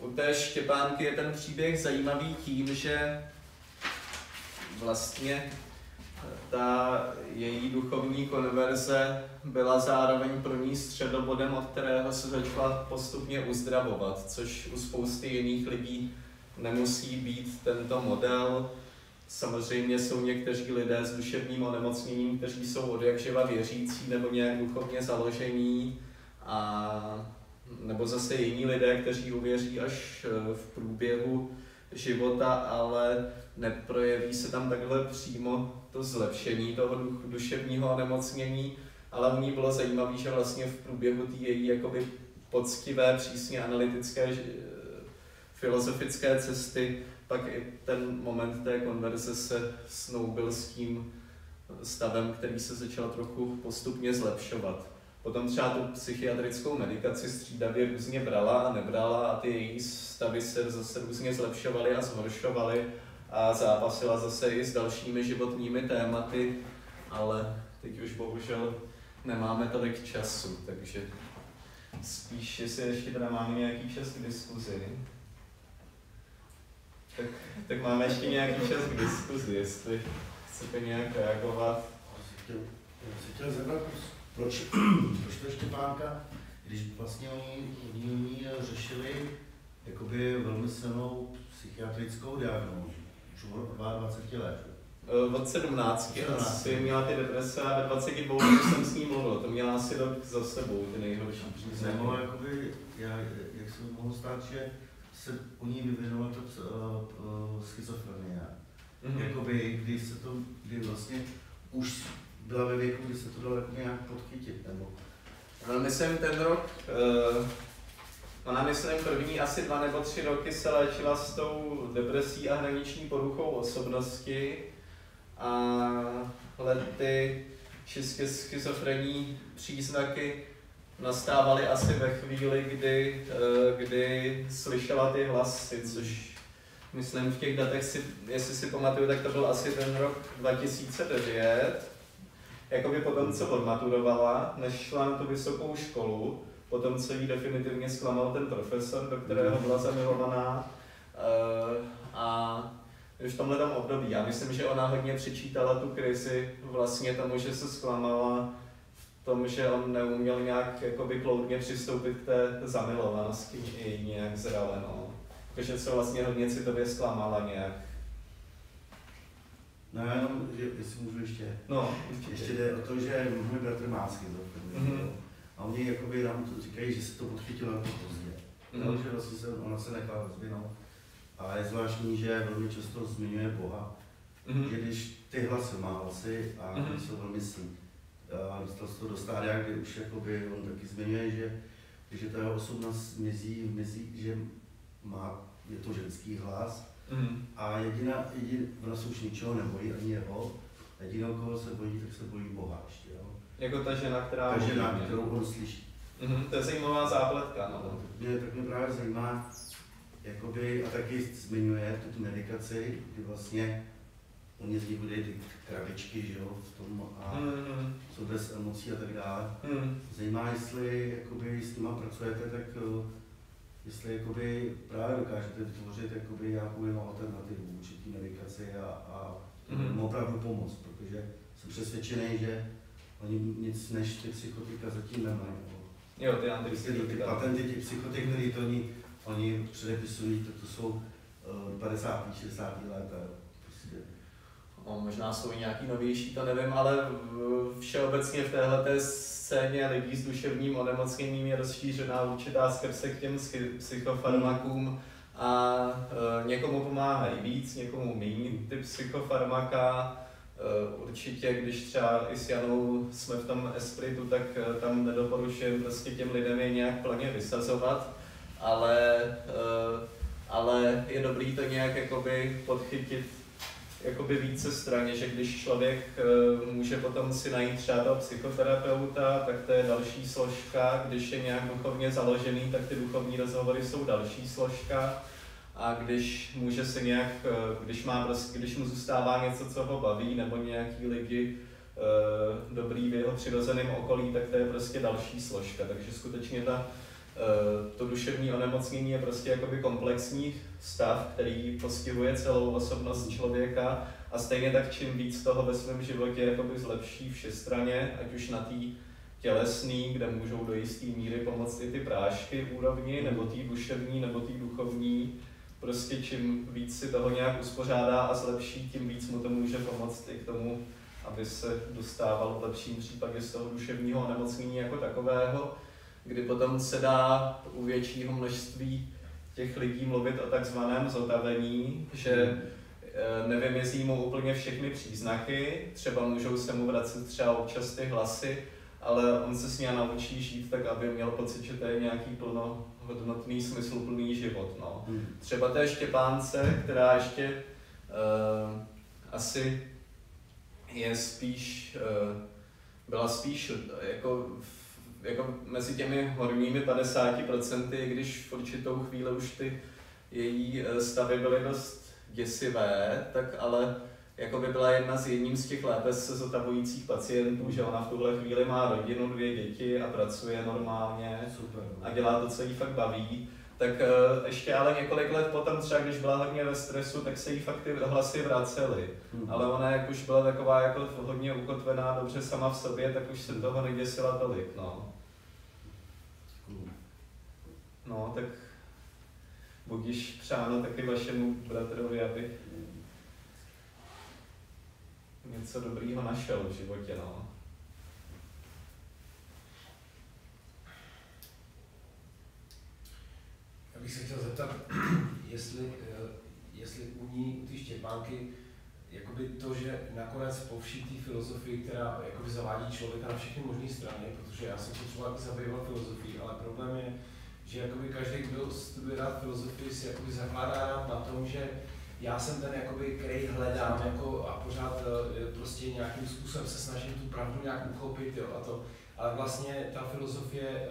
u té Štěpánky je ten příběh zajímavý tím, že vlastně ta její duchovní konverze byla zároveň pro ní středobodem, od kterého se začala postupně uzdravovat, což u spousty jiných lidí nemusí být tento model. Samozřejmě jsou někteří lidé s duševním onemocněním, kteří jsou od jak živa věřící nebo nějak duchovně založení, a, nebo zase jiní lidé, kteří uvěří až eh, v průběhu života, ale neprojeví se tam takhle přímo to zlepšení toho duševního onemocnění, ale u ní bylo zajímavé, že vlastně v průběhu té její jakoby poctivé, přísně analytické eh, filozofické cesty pak i ten moment té konverze se snoubil s tím stavem, který se začal trochu postupně zlepšovat. Potom třeba tu psychiatrickou medikaci střídavě různě brala a nebrala a ty její stavy se zase různě zlepšovaly a zhoršovaly a zápasila zase i s dalšími životními tématy, ale teď už bohužel nemáme tolik času, takže spíš, jestli ještě teda máme nějaký čas k diskuzi. Tak, tak máme ještě nějaký čas k diskuzi, jestli chcete nějak reagovat. Já si chtěl zeptat, proč, proč to Štěpánka, když vlastně oni, oni, oni řešili jakoby velmi silnou psychiatrickou diagnózu, už od 22 let. Eh, od 17, 17. asi měla ty deprese a ve 22 jsem s ní mluvil, to měla asi rok za sebou, ty nejhorší příznaky. Jakoby, jak, jak se mohlo stát, že se u ní vyvinula to uh, uh, schizofrenie. Mm-hmm. Jakoby, když se to, kdy vlastně už byla ve věku, kdy se to dalo jako nějak podchytit, nebo? No, myslím ten rok, uh, ona myslím první asi dva nebo tři roky se léčila s tou depresí a hraniční poruchou osobnosti a lety čistě schizofrenní příznaky nastávaly asi ve chvíli, kdy, eh, kdy slyšela ty hlasy, což myslím v těch datech, si, jestli si pamatuju, tak to byl asi ten rok 2009. Jakoby potom, co odmaturovala, než šla na tu vysokou školu, potom, co jí definitivně zklamal ten profesor, do kterého byla zamilovaná. Eh, a už v tomhle období. Já myslím, že ona hodně přičítala tu krizi vlastně tomu, že se zklamala tom, že on neuměl nějak jakoby kloudně přistoupit k té zamilovanosti i nějak zrale, no. Takže se vlastně hodně citově zklamala nějak. No jenom, jestli můžu ještě. No, ještě. ještě jde o to, že můj bratr má schizofrenii. Mm-hmm. A oni jakoby nám to říkají, že se to podchytilo jako pozdě. Mm-hmm. že vlastně se, ona se nechala rozvinout. A je zvláštní, že velmi často zmiňuje Boha. Mm-hmm. Že když ty hlasy má hlasy a mm-hmm. jsou velmi silní dostal se to do stádia, kdy už jakoby, on taky zmiňuje, že, že ta jeho osobnost mizí, mizí, že má, je to ženský hlas mm. a jediná, jediná, ona se už ničeho nebojí, ani jeho, jedinou, koho se bojí, tak se bojí Boha ještě, jo. Jako ta žena, která Ta žena, mě. kterou on slyší. Mm-hmm, to je zajímavá zápletka, no. no mě, tak mě právě zajímá, jakoby, a taky zmiňuje tu medikaci, kdy vlastně z nich byly ty krabičky, že jo, v tom a mm. jsou bez emocí a tak dále. Mm. Zajímá, jestli jakoby, s nima pracujete, tak eh, jestli jakoby, právě dokážete vytvořit jakoby, nějakou jinou alternativu vůči té medikaci a, a mm. opravdu pomoct, protože jsem přesvědčený, že oni nic než ty psychotika zatím nemají. Jo, ty antipsychotika. Ty patenty, ty psychoty, které to oni, oni předepisují, tak to jsou uh, 50. 60. let. Prostě no, možná jsou i nějaký novější, to nevím, ale všeobecně v téhle scéně lidí s duševním onemocněním je rozšířená určitá skepse k těm psychofarmakům a e, někomu pomáhají víc, někomu méně ty psychofarmaka. E, určitě, když třeba i s Janou jsme v tom espritu, tak e, tam nedoporučujeme prostě těm lidem je nějak plně vysazovat, ale, e, ale je dobrý to nějak jakoby podchytit jakoby více straně, že když člověk uh, může potom si najít třeba toho psychoterapeuta, tak to je další složka, když je nějak duchovně založený, tak ty duchovní rozhovory jsou další složka. A když může se nějak, uh, když, má prostě, když mu zůstává něco, co ho baví, nebo nějaký lidi uh, dobrý v jeho přirozeném okolí, tak to je prostě další složka, takže skutečně ta to duševní onemocnění je prostě jakoby komplexní stav, který postihuje celou osobnost člověka a stejně tak čím víc toho ve svém životě jakoby zlepší všestraně, ať už na té tělesný, kde můžou do jisté míry pomoct i ty prášky úrovni, nebo té duševní, nebo té duchovní, prostě čím víc si toho nějak uspořádá a zlepší, tím víc mu to může pomoct i k tomu, aby se dostával v lepším případě z toho duševního onemocnění jako takového, kdy potom se dá u většího množství těch lidí mluvit o takzvaném zotavení, že eh, nevymizí mu úplně všechny příznaky, třeba můžou se mu vracet třeba občas ty hlasy, ale on se s ní naučí žít tak, aby měl pocit, že to je nějaký plnohodnotný, smysluplný život. No. Hmm. Třeba té Štěpánce, která ještě uh, asi je spíš, uh, byla spíš jako v jako mezi těmi horními 50%, když v určitou chvíli už ty její eh, stavy byly dost děsivé, tak ale jako by byla jedna z jedním z těch lépe se zotavujících pacientů, že ona v tuhle chvíli má rodinu, dvě děti a pracuje normálně Super. a dělá to, co jí fakt baví. Tak uh, ještě ale několik let potom, třeba když byla hodně ve stresu, tak se jí fakt ty hlasy vracely. Mm-hmm. Ale ona jak už byla taková jako hodně ukotvená dobře sama v sobě, tak už se toho neděsila tolik. No. No, tak budíš přáno taky vašemu bratrovi, aby něco dobrýho našel v životě, no. Já bych se chtěl zeptat, jestli, eh, jestli u ní, u té Štěpánky, jakoby to, že nakonec po vší té filozofii, která jakoby zavádí člověka na všechny možné strany, protože já jsem se třeba zabýval filozofií, ale problém je, že jakoby každý, kdo studuje rád filozofii, si jakoby zakládá rád na tom, že já jsem ten, jakoby, který hledám jako, a pořád eh, prostě nějakým způsobem se snažím tu pravdu nějak uchopit. Jo, a to. Ale vlastně ta filozofie, eh,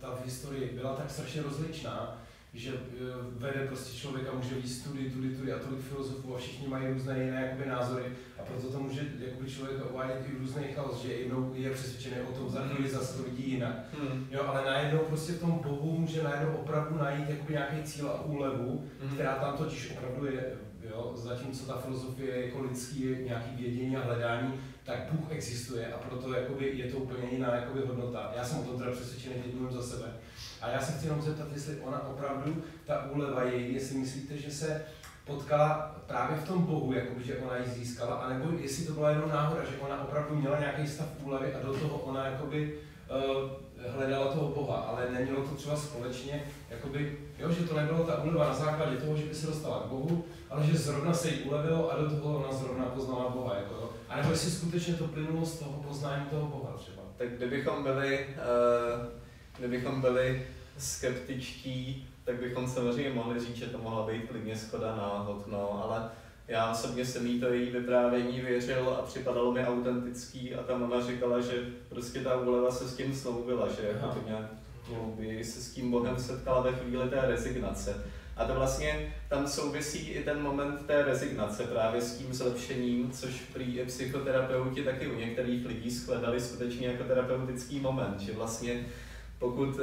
ta v historii byla tak strašně rozličná, že eh, vede prostě člověka, může víc studii, tudy, tudy a tolik filozofů a všichni mají různé jiné jakoby, názory a proto to může jakoby, člověka uvádět i v různých chaos, že jednou je přesvědčený o tom, za chvíli zase to vidí jinak. Hmm. Jo, ale najednou prostě v tom Bohu může najednou opravdu najít jakoby, nějaký cíl a úlevu, hmm. která tam totiž opravdu je. Jo? Zatímco ta filozofie je jako lidský nějaký vědění a hledání, tak Bůh existuje a proto jakoby, je to úplně jiná jakoby, hodnota. Já jsem o tom teda přesvědčený, teď mluvím za sebe. A já se chci jenom zeptat, jestli ona opravdu, ta úleva její, jestli myslíte, že se potkala právě v tom Bohu, jakoby, že ona ji získala, anebo jestli to byla jenom náhoda, že ona opravdu měla nějaký stav úlevy a do toho ona jakoby, uh, hledala toho Boha, ale nemělo to třeba společně, jakoby, jo, že to nebylo ta úleva na základě toho, že by se dostala k Bohu, ale že zrovna se jí ulevilo a do toho ona zrovna poznala Boha. Jako, jo. A nebo jestli skutečně to plynulo z toho poznání toho Boha třeba. Tak kdybychom byli, uh, kdybychom byli skeptičtí, tak bychom samozřejmě mohli říct, že to mohla být klidně skoda náhod, no, ale já osobně jsem jí to její vyprávění věřil a připadalo mi autentický a tam ona říkala, že prostě ta úleva se s tím snoubila, že jako nějak by se s tím Bohem setkala ve chvíli té rezignace. A to vlastně tam souvisí i ten moment té rezignace právě s tím zlepšením, což prý i psychoterapeuti taky u některých lidí shledali skutečně jako terapeutický moment, že vlastně pokud eh,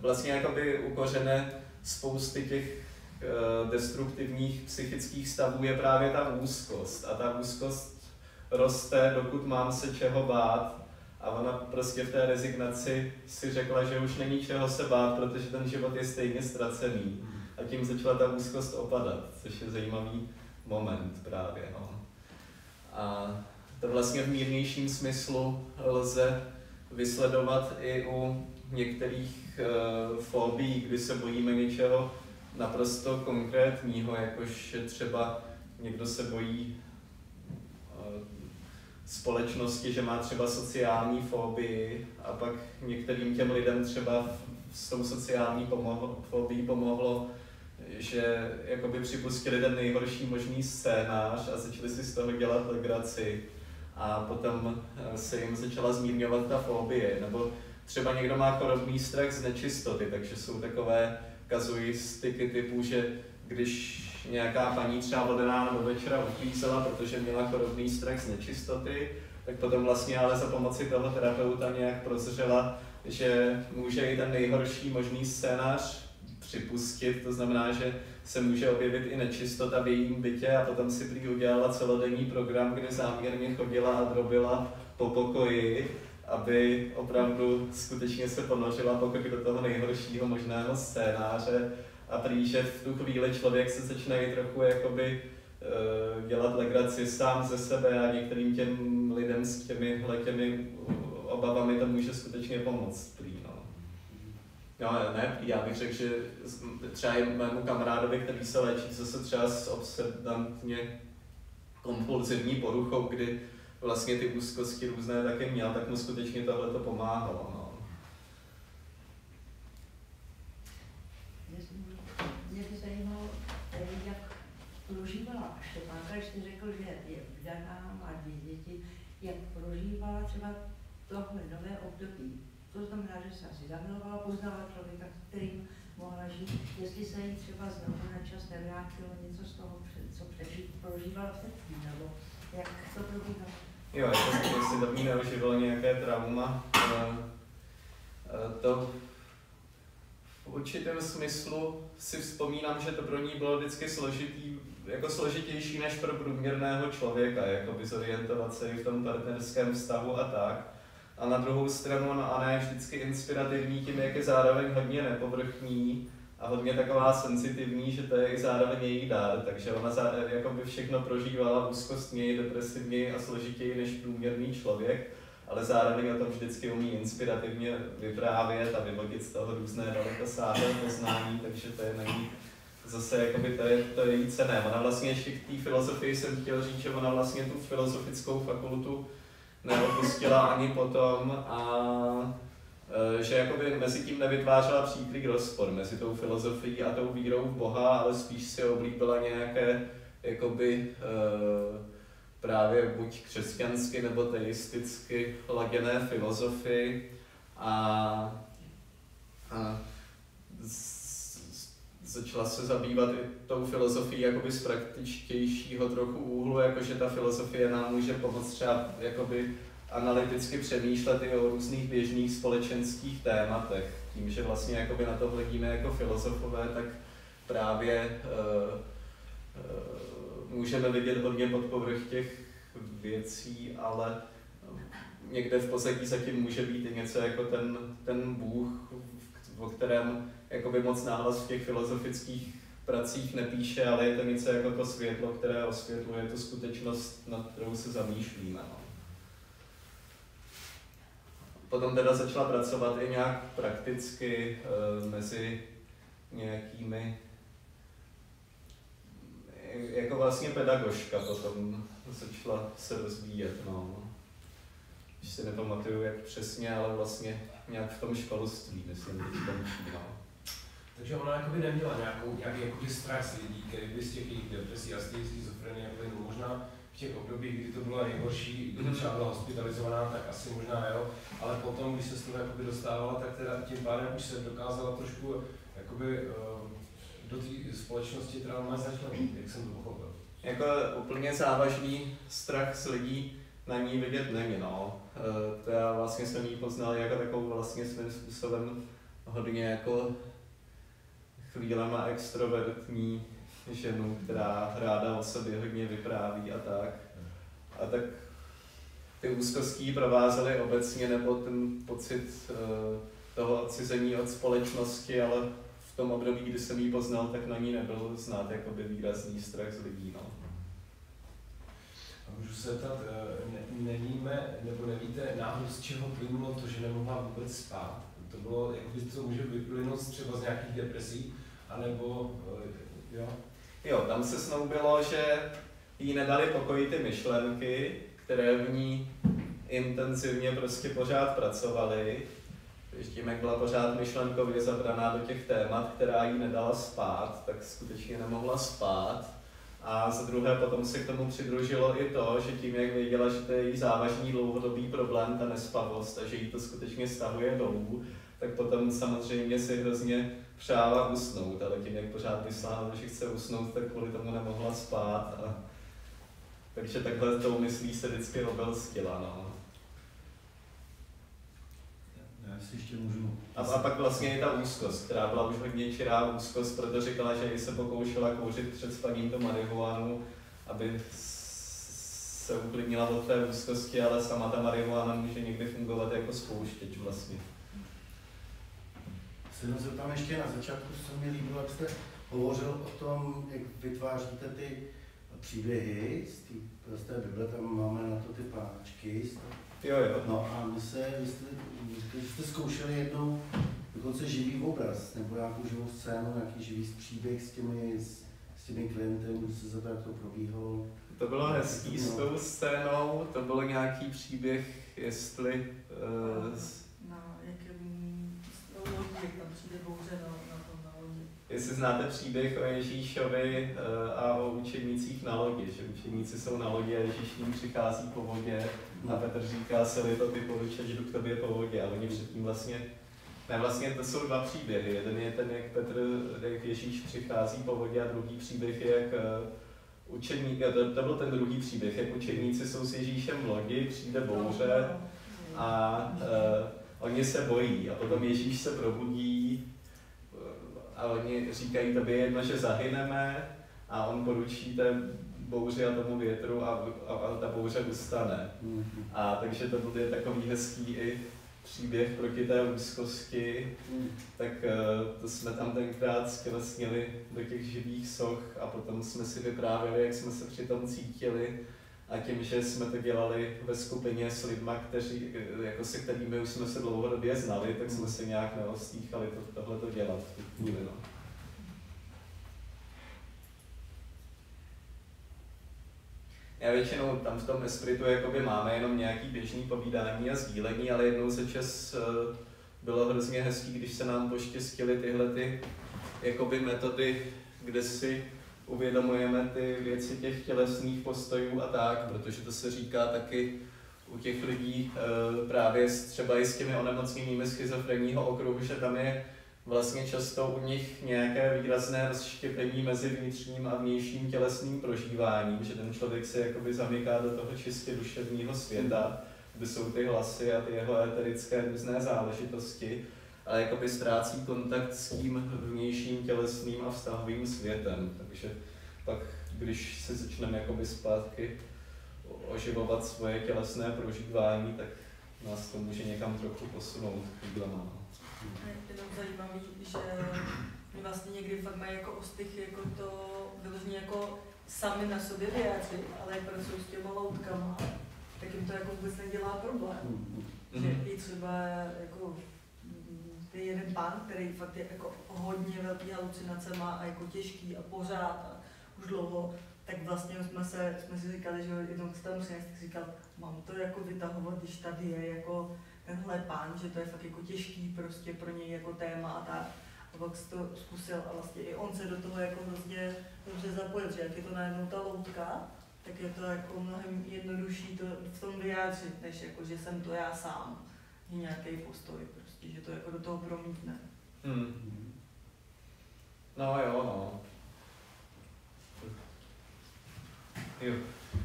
vlastně jakoby ukořené spousty těch eh, destruktivních psychických stavů je právě ta úzkost. A ta úzkost roste, dokud mám se čeho bát. A ona prostě v té rezignaci si řekla, že už není čeho se bát, protože ten život je stejně ztracený. A tím začala ta úzkost opadat, což je zajímavý moment právě. No. A to vlastně v mírnějším smyslu lze vysledovat i u některých uh, fobí, kdy se bojíme něčeho naprosto konkrétního, jakož třeba někdo se bojí uh, společnosti, že má třeba sociální fobii a pak některým těm lidem třeba s tou sociální pomohlo, fobii pomohlo, že jakoby připustili ten nejhorší možný scénář a začali si z toho dělat legraci a potom eh, se jim začala zmírňovat ta fobie, nebo třeba někdo má chorobný strach z nečistoty, takže jsou takové kazuistiky typu, že když nějaká paní třeba od rána do večera uklízela, protože měla chorobný strach z nečistoty, tak potom vlastně ale za pomoci toho terapeuta nějak prozřela, že může i ten nejhorší možný scénář připustit, to znamená, že se může objevit i nečistota v jejím bytě a potom si prý udělala celodenní program, kde záměrně chodila a drobila po pokoji, aby opravdu skutečně se ponořila pokud do toho nejhoršího možného scénáře a prý, že v tu chvíli člověk se začne i trochu jakoby uh, dělat legraci sám ze sebe a některým těm lidem s těmi těmi obavami to může skutečně pomoct. Prý, no. No, ne, já bych řekl, že třeba i mému kamarádovi, který se léčí zase třeba s obsedantně kompulzivní poruchou, kdy vlastně ty úzkosti různé taky měl, tak mu skutečně tohle to pomáhalo. No. Mě by zajímalo, jak prožívala Štěpánka, když jsi řekl, že je vdaná, má dvě děti, jak prožívala třeba tohle nové období. To znamená, že se asi zamilovala, poznala člověka, kterým mohla žít, jestli se jí třeba znovu na čas nevrátilo něco z toho, co přežít, prožívala předtím, nebo jak to probíhalo. Jo, jako jestli do ní neoživilo nějaké trauma. To v určitém smyslu si vzpomínám, že to pro ní bylo vždycky složitý, jako složitější než pro průměrného člověka, jako by zorientovat se i v tom partnerském vztahu a tak. A na druhou stranu ona je vždycky inspirativní tím, jak je zároveň hodně nepovrchní a hodně taková sensitivní, že to je i zároveň její dár, takže ona za, jako by všechno prožívala úzkostněji, depresivněji a složitěji než průměrný člověk, ale zároveň o tom vždycky umí inspirativně vyprávět a vyvodit z toho různé dalekosáhlé poznání, takže to je na ní zase jakoby to je, to je její cené. Ona vlastně ještě k té filozofii jsem chtěl říct, že ona vlastně tu filozofickou fakultu neopustila ani potom a že jakoby mezi tím nevytvářela příkrý rozpor mezi tou filozofií a tou vírou v Boha, ale spíš si oblíbila nějaké jakoby e, právě buď křesťansky nebo teisticky laděné filozofii. A, a začala se zabývat i tou filozofií jakoby z praktičtějšího trochu úhlu, jakože ta filozofie nám může pomoct třeba jakoby analyticky přemýšlet i o různých běžných společenských tématech. Tím, že vlastně jakoby na to hledíme jako filozofové, tak právě uh, uh, můžeme vidět hodně pod povrch těch věcí, ale někde v pozadí zatím může být něco jako ten, ten Bůh, o kterém jakoby moc náhlas v těch filozofických pracích nepíše, ale je to něco jako to světlo, které osvětluje tu skutečnost, nad kterou se zamýšlíme. No. Potom teda začala pracovat i nějak prakticky e, mezi nějakými jako vlastně pedagožka potom začala se rozvíjet. No. Už si nepamatuju, jak přesně, ale vlastně nějak v tom školství, myslím, teď končí. No. Takže ona jakoby neměla nějakou, nějaký jakoby strach z lidí, který by z těch jejich depresí a z těch schizofrenie plynul. Možná v těch obdobích, kdy to bylo nejhorší, kdy mhm. třeba byla hospitalizovaná, tak asi možná jo, ale potom, když se z toho jakoby dostávala, tak teda tím pádem už se dokázala trošku jakoby, uh, do té společnosti teda začlenit, jak jsem to pochopil. Jako úplně závažný strach z lidí na ní vidět není, no. Uh, to já vlastně jsem ji poznal jako takovou vlastně svým způsobem hodně jako chvílema extrovertní ženu, která ráda o sobě hodně vypráví a tak. A tak ty úzkosti provázely obecně, nebo ten pocit uh, toho odcizení od společnosti, ale v tom období, kdy jsem ji poznal, tak na ní nebyl znát jakoby výrazný strach z lidí. No. A můžu se ptat, eh, ne, nevíme, nebo nevíte náhodou z čeho plynulo to, že nemohla vůbec spát? To bylo, jakoby, co může vyplynout třeba z nějakých depresí, anebo eh, jo? Jo, tam se snoubilo, že jí nedali pokoji ty myšlenky, které v ní intenzivně prostě pořád pracovaly tím, jak byla pořád myšlenkově zabraná do těch témat, která jí nedala spát, tak skutečně nemohla spát. A za druhé potom se k tomu přidružilo i to, že tím, jak věděla, že to je její závažný dlouhodobý problém, ta nespavost, a že jí to skutečně stahuje dolů, tak potom samozřejmě si hrozně přála usnout, ale tím, jak pořád myslela, že chce usnout, tak kvůli tomu nemohla spát. A... Takže takhle tou myslí se vždycky obelstila. No. Já si ještě můžu... A, a pak vlastně je ta úzkost, která byla už hodně čirá úzkost, protože říkala, že se pokoušela kouřit před spaním to marihuanu, aby se uklidnila od té úzkosti, ale sama ta marihuana může někdy fungovat jako spouštěč vlastně. Se jenom zeptám ještě na začátku, co mi líbilo, jak jste hovořil o tom, jak vytváříte ty příběhy z té, z té Bible, tam máme na to ty páčky. Jo, jo. No a my se, vy jste, vy jste zkoušeli jednou dokonce živý obraz, nebo nějakou živou scénu, nějaký živý příběh s těmi, s, s těmi klienty, můžu se zeptat, jak to probíhalo. To bylo hezký s tou scénou, to byl nějaký příběh, jestli uh, Jestli znáte příběh o Ježíšovi eh, a o učenících na lodi, že učeníci jsou na lodi a Ježíš ním přichází po vodě a Petr říká, se to ty poručet, jdu k tobě po vodě a oni předtím vlastně ne, vlastně to jsou dva příběhy. Jeden je ten, jak Petr, jak Ježíš přichází po vodě a druhý příběh je, jak eh, učeník, to, to byl ten druhý příběh, jak učeníci jsou s Ježíšem v lodi, přijde bouře a uh, oni se bojí a potom Ježíš se probudí a oni říkají, tobě jedno, že zahyneme a on poručí té bouři a tomu větru a, a, a ta bouře ustane. Mm-hmm. A takže to byl takový hezký i příběh proti té úzkosti, mm. tak uh, to jsme tam tenkrát zkresnili do těch živých soch a potom jsme si vyprávěli, jak jsme se při tom cítili a tím, že jsme to dělali ve skupině s lidmi, kteří, jako se kterými už jsme se dlouhodobě znali, tak jsme se nějak neostýchali to, tohle to dělat v tu chvíli. No. Já většinou tam v tom espiritu jakoby máme jenom nějaký běžný povídání a sdílení, ale jednou za čas uh, bylo hrozně hezký, když se nám poštěstily tyhle ty jakoby metody, kde si uvědomujeme ty věci těch tělesných postojů a tak, protože to se říká taky u těch lidí e, právě třeba i s těmi onemocněními schizofrenního okruhu, že tam je vlastně často u nich nějaké výrazné rozštěpení mezi vnitřním a vnějším tělesným prožíváním, že ten člověk se jakoby zamyká do toho čistě duševního světa, kde jsou ty hlasy a ty jeho eterické různé záležitosti, ale jakoby ztrácí kontakt s tím vnějším tělesným a vztahovým světem. Takže pak, když se začneme jakoby zpátky oživovat svoje tělesné prožívání, tak nás to může někam trochu posunout chvílema. Je to zajímavé, že my vlastně někdy fakt mají jako ostych jako to vyloženě jako sami na sobě vyjádřit, ale jak pracují s těma loutkama, tak jim to jako vůbec nedělá problém. Mm-hmm. Že i třeba jako je jeden pán, který fakt je jako hodně velký halucinace má a jako těžký a pořád a už dlouho, tak vlastně jsme, se, jsme si říkali, že jednou se tam tak říkal, mám to jako vytahovat, když tady je jako tenhle pán, že to je fakt jako těžký prostě pro něj jako téma a tak. A pak to zkusil a vlastně i on se do toho jako hrozně dobře zapojil, že jak je to najednou ta loutka, tak je to jako mnohem jednodušší to v tom vyjádřit, než jako, že jsem to já sám, nějaký postoj prostě, že to jako do toho promítne. Hmm. No jo, no. Jo.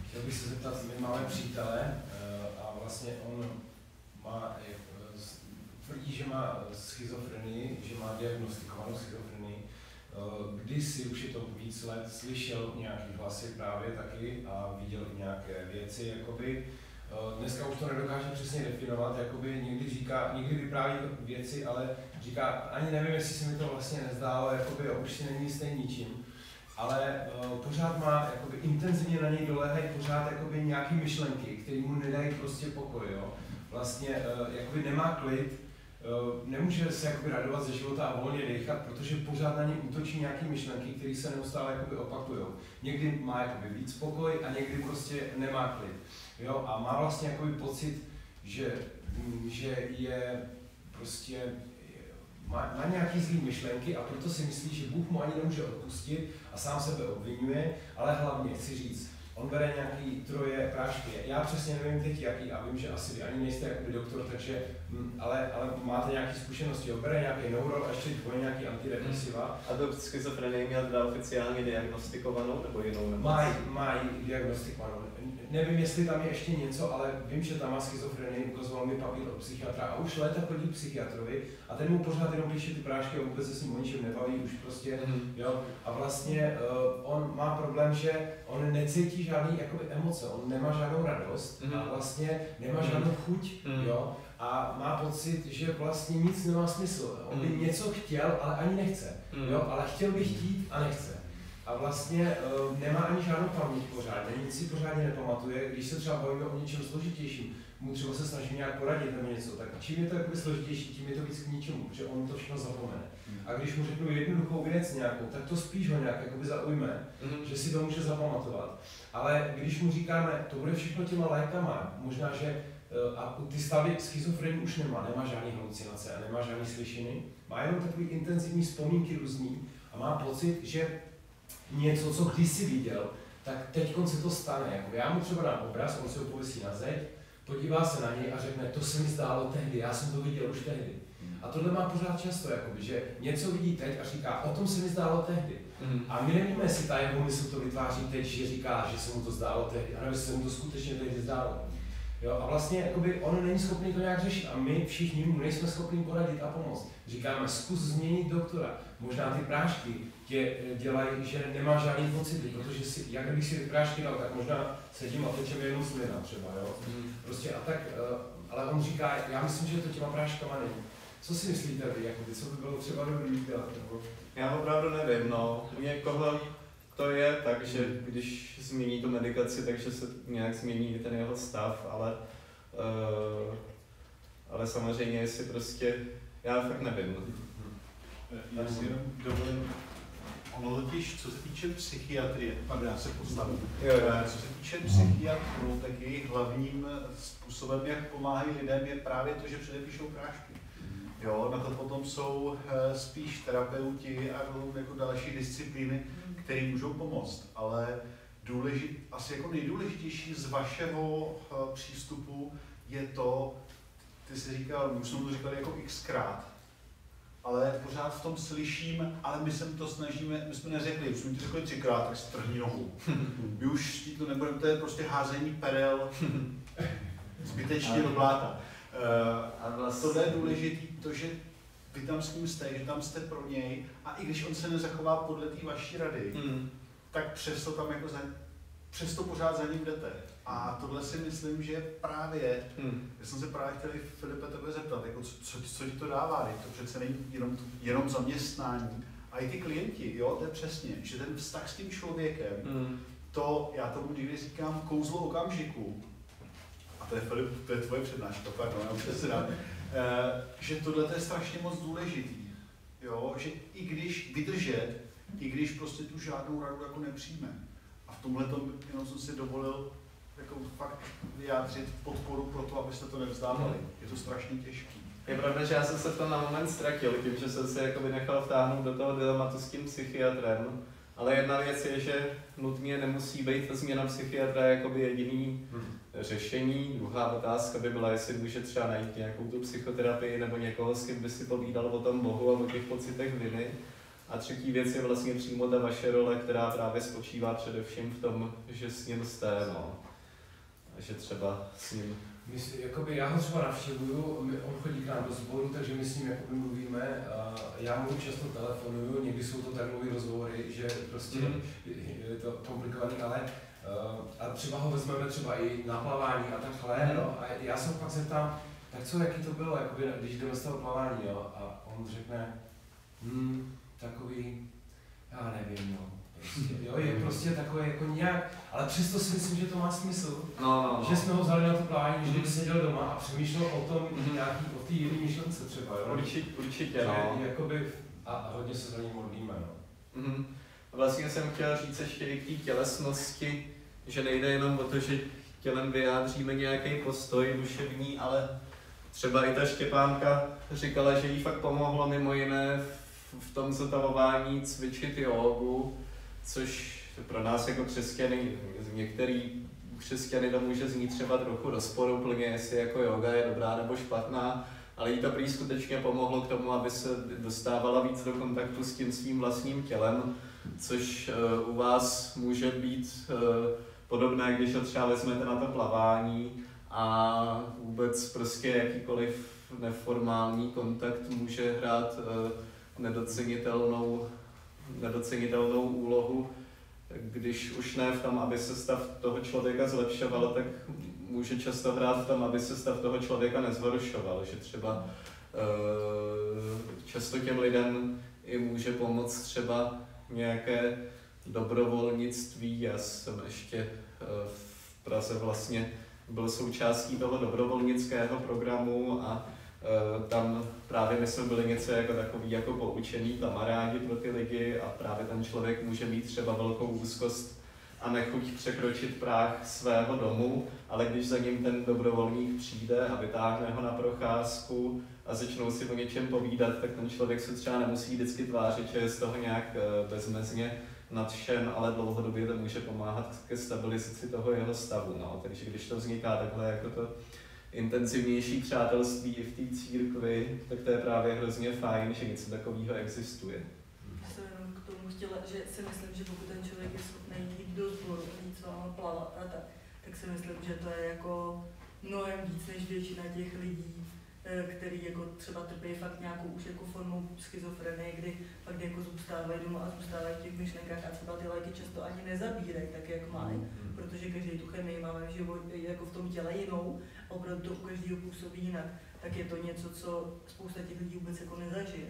Chtěl bych se zeptat, my máme přítele eh, a vlastně on má, eh, tvrdí, že má schizofrenii, že má diagnostikovanou schizofrenii. Eh, kdysi, už je to víc let, slyšel nějaký hlasy právě taky a viděl i nějaké věci, jakoby. Dneska už to nedokáže přesně definovat, jakoby někdy říká, někdy vypráví věci, ale říká, ani nevím, jestli se mi to vlastně nezdálo, jakoby, už si není jistý ničím ale uh, pořád má, jakoby intenzivně na něj doléhají pořád jakoby nějaký myšlenky, které mu nedají prostě pokoj, jo. Vlastně uh, jakoby nemá klid, uh, nemůže se jakoby radovat ze života a volně dechat, protože pořád na něj útočí nějaké myšlenky, které se neustále jakoby opakují. Někdy má jakoby víc pokoj a někdy prostě nemá klid. Jo, a má vlastně jakoby pocit, že, že je prostě má, má nějaký zlý myšlenky a proto si myslí, že Bůh mu ani nemůže odpustit a sám sebe obvinuje, ale hlavně chci říct, on bere nějaký troje prášky. Já přesně nevím teď jaký a vím, že asi vy ani nejste jakoby doktor, takže, hm, ale, ale máte nějaké zkušenosti. On bere nějaký neurol a ještě dvoje nějaký antidepresiva. A to schizofrenii měl teda oficiálně diagnostikovanou nebo jinou nemoc? Mají, mají diagnostikovanou. Nevím, jestli tam je ještě něco, ale vím, že tam má schizofrenii, ukazoval mi papír od psychiatra a už léta chodí k psychiatrovi a ten mu pořád jenom píše ty prášky a vůbec se s ním o ničem nebaví, už prostě, Mhm. jo. A vlastně uh, on má problém, že on necítí žádný jakoby, emoce, on nemá žádnou radost Mhm. a vlastně nemá Mhm. žádnou chuť, Mhm. jo. A má pocit, že vlastně nic nemá smysl. On by Mhm. něco chtěl, ale ani nechce. Mhm. Jo, ale chtěl by chtít a nechce. A vlastně uh, nemá ani žádnou paměť pořádně, nic si pořádně nepamatuje. Když se třeba bavíme o něčem složitějším, mu třeba se snaží nějak poradit nebo něco, tak čím je to jakoby složitější, tím je to víc k ničemu, protože on to všechno zapomene. A když mu řeknu jednoduchou věc nějakou, tak to spíš ho nějak jakoby zaujme, Mhm. že si to může zapamatovat. Ale když mu říkáme, to bude všechno těma lékama, možná, že eh, a ty stavy schizofrenie už nemá, nemá žádný halucinace a nemá žádný slyšiny, má jenom takový intenzivní vzpomínky různý a má pocit, že něco, co kdysi viděl, tak teď se to stane. Jako já mu třeba dám obraz, on se ho pověsí na zeď, podívá se na něj a řekne, to se mi zdálo tehdy, já jsem to viděl už tehdy. A tohle má pořád často, jakoby, že něco vidí teď a říká, o tom se mi zdálo tehdy. Mhm. A my nevíme, jestli ta jeho mysl to vytváří teď, že říká, že se mu to zdálo tehdy, anebo jestli se mu to skutečně tehdy zdálo. Jo, a vlastně jakoby, on není schopný to nějak řešit a my všichni mu nejsme schopni poradit a pomoct. Říkáme, zkus změnit doktora. Možná ty prášky tě eh, dělají, že nemá žádný pocity, protože si, jak kdybych si dal, tak možná sedím a tečem jenom slina třeba, jo. Mhm. Prostě a tak, eh, ale on říká, já myslím, že to těma práškama není. Co si myslíte vy, jakoby, co by bylo třeba dobrý dělat? Nebo... Já opravdu nevím, no. U někoho to je tak, že když změní tu medikaci, takže se nějak změní i ten jeho stav, ale, uh, ale samozřejmě jestli prostě, já fakt nevím. Já si jenom dovolím, ono totiž, co se týče psychiatrie, pardon, já se postavím. Eh, Co se týče psychiatrů, tak jejich hlavním způsobem, jak pomáhají lidem, je právě to, že předepíšou prášky. Jo, na to potom jsou eh, spíš terapeuti a jako další disciplíny, které můžou pomoct. Ale důležit, asi jako nejdůležitější z vašeho eh, přístupu je to, ty jsi říkal, už jsme to říkali jako xkrát, ale pořád v tom slyším, ale my se to snažíme, my jsme neřekli, už jsme ti řekli třikrát, tak si trhni nohu. My už ti to nebudeme, to je prostě házení perel zbytečně do bláta. A vlastně, Tohle je důležitý, to, že vy tam s ním jste, že tam jste pro něj a i když on se nezachová podle té vaší rady, Hmm. tak přesto tam jako za, přesto pořád za ním jdete. A tohle si myslím, že právě, Hmm. já jsem se právě chtěl Filipe tebe zeptat, jako co, co, co ti to dává, to přece není jenom, jenom zaměstnání. A i ty klienti, jo, to je přesně, že ten vztah s tím člověkem, Hmm. to, já tomu někdy říkám kouzlo okamžiku, a to je Filip, to je tvoje přednáška, pardon, já už se dám, Eh, že tohle je strašně moc důležitý. Jo, že i když vydržet, i když prostě tu žádnou radu jako nepřijme. A v tomhle tom jenom jsem si dovolil jako fakt vyjádřit podporu pro to, abyste to nevzdávali. Je to strašně těžký. Je pravda, že já jsem se v tom na moment ztratil, tím, že jsem se jakoby nechal vtáhnout do toho dilematu s tím psychiatrem. Ale jedna věc je, že nutně nemusí být ta změna psychiatra jakoby jediný řešení. Druhá otázka by byla, jestli může třeba najít nějakou tu psychoterapii nebo někoho, s kým by si povídal o tom Bohu a o těch pocitech viny. A třetí věc je vlastně přímo ta vaše role, která právě spočívá především v tom, že s ním jste, no. Že třeba s ním My si, jakoby, já ho třeba navštěvuju, on chodí k nám do sboru, takže my s ním jakoby mluvíme. A já mu často telefonuju, někdy jsou to takové rozhovory, že prostě Mhm. je to komplikovaný, ale uh, a třeba ho vezmeme třeba i na plavání a takhle, Mhm. no, a já se pak zeptám, tak co, jaký to bylo, jakoby, když jdeme z toho plavání, jo, a on řekne, hm, takový, já nevím, no, prostě, jo, je prostě takový jako nějak, ale přesto si myslím, že to má smysl, No, no, že jsme ho vzali na to plavání, že Mhm. kdyby seděl doma a přemýšlel o tom Mhm. nějaký, o té jiné myšlence třeba, jo? Určitě, určitě, Že no. jakoby, a, a hodně se za ní modlíme, no. Mhm. A Vlastně jsem chtěl říct ještě i k té tělesnosti, že nejde jenom o to, že tělem vyjádříme nějaký postoj duševní, ale třeba i ta Štěpánka říkala, že jí fakt pomohlo mimo jiné v, v tom zotavování cvičit jogu, což pro nás jako křesťany, některý křesťany to může znít třeba trochu rozporuplně, jestli jako yoga je dobrá nebo špatná, ale jí to prý skutečně pomohlo k tomu, aby se dostávala víc do kontaktu s tím svým vlastním tělem, což uh, u vás může být uh, podobné, když ho třeba vezmete na to plavání a vůbec prostě jakýkoliv neformální kontakt může hrát uh, nedocenitelnou, nedocenitelnou úlohu když už ne v tom, aby se stav toho člověka zlepšoval, tak může často hrát v tom, aby se stav toho člověka nezhoršoval, že třeba uh, často těm lidem i může pomoct třeba nějaké dobrovolnictví. Já jsem ještě uh, v Praze vlastně byl součástí toho dobrovolnického programu a tam právě my jsme byli něco jako takový jako poučený kamarádi pro ty lidi a právě ten člověk může mít třeba velkou úzkost a nechuť překročit práh svého domu, ale když za ním ten dobrovolník přijde a vytáhne ho na procházku a začnou si o něčem povídat, tak ten člověk se třeba nemusí vždycky tvářit, že je z toho nějak eh, bezmezně nadšen, ale dlouhodobě to může pomáhat ke stabilizaci toho jeho stavu. No. Takže když to vzniká takhle jako to intenzivnější přátelství v té církvi, tak to je právě hrozně fajn, že něco takového existuje. Já jsem jenom k tomu chtěla, že si myslím, že pokud ten člověk je schopný jít do sboru, váma plavat a tak, tak si myslím, že to je jako mnohem víc než většina těch lidí, který jako třeba trpí fakt nějakou už jako formou schizofrenie, kdy fakt jako zůstávají doma a zůstávají v těch myšlenkách a třeba ty léky často ani nezabírají tak, jak mají, mm. protože každý tu chemii máme v životě, jako v tom těle jinou opravdu to u každého působí jinak, tak je to něco, co spousta těch lidí vůbec jako nezažije.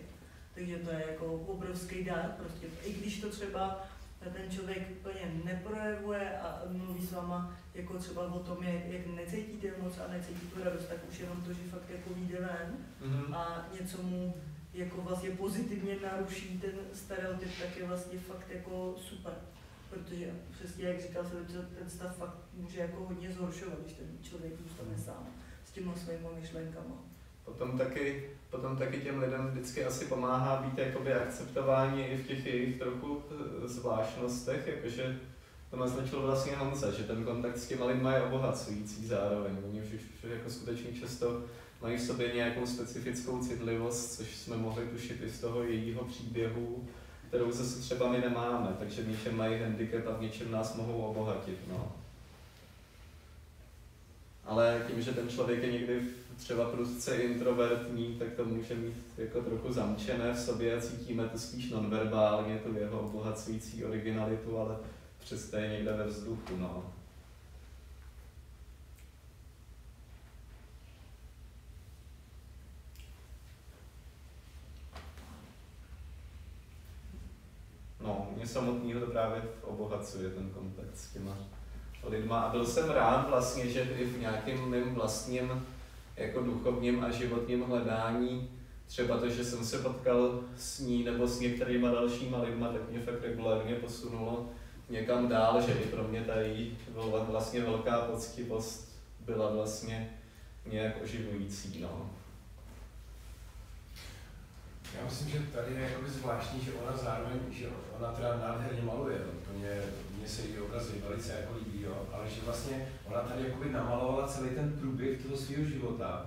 Takže to je jako obrovský dár, prostě, i když to třeba ten člověk úplně neprojevuje a mluví s váma jako třeba o tom, jak, jak necítíte moc a necítí tu radost, tak už jenom to, že fakt jako vyjde ven mm-hmm. a něco mu jako vlastně pozitivně naruší ten stereotyp, tak je vlastně fakt jako super. Protože přesně jak říkal jsem, ten stav fakt může jako hodně zhoršovat, když ten člověk zůstane sám s těmi svými myšlenkami. Potom taky, potom taky těm lidem vždycky asi pomáhá být jakoby akceptování i v těch jejich trochu eh, zvláštnostech, jakože to naznačil vlastně Honza, že ten kontakt s těma lidmi je obohacující zároveň. Oni už, už jako skutečně často mají v sobě nějakou specifickou citlivost, což jsme mohli tušit i z toho jejího příběhu, kterou zase třeba my nemáme, takže v něčem mají handicap a v něčem nás mohou obohatit. No. Ale tím, že ten člověk je někdy třeba prudce introvertní, tak to může mít jako trochu zamčené v sobě a cítíme to spíš nonverbálně, tu jeho obohacující originalitu, ale přesto je někde ve vzduchu. No. No, mě samotného to právě obohacuje ten kontakt s těma lidma a byl jsem rád vlastně, že i v nějakém mém vlastním jako duchovním a životním hledání třeba to, že jsem se potkal s ní nebo s některýma dalšíma lidma, tak mě fakt regulárně posunulo někam dál, že i pro mě tady vlastně velká poctivost byla vlastně nějak oživující. No. Já myslím, že tady je jakoby zvláštní, že ona zároveň, že ona teda nádherně maluje, to mě, mě se její obrazy velice jako líbí, jo, ale že vlastně ona tady jakoby namalovala celý ten průběh toho svého života.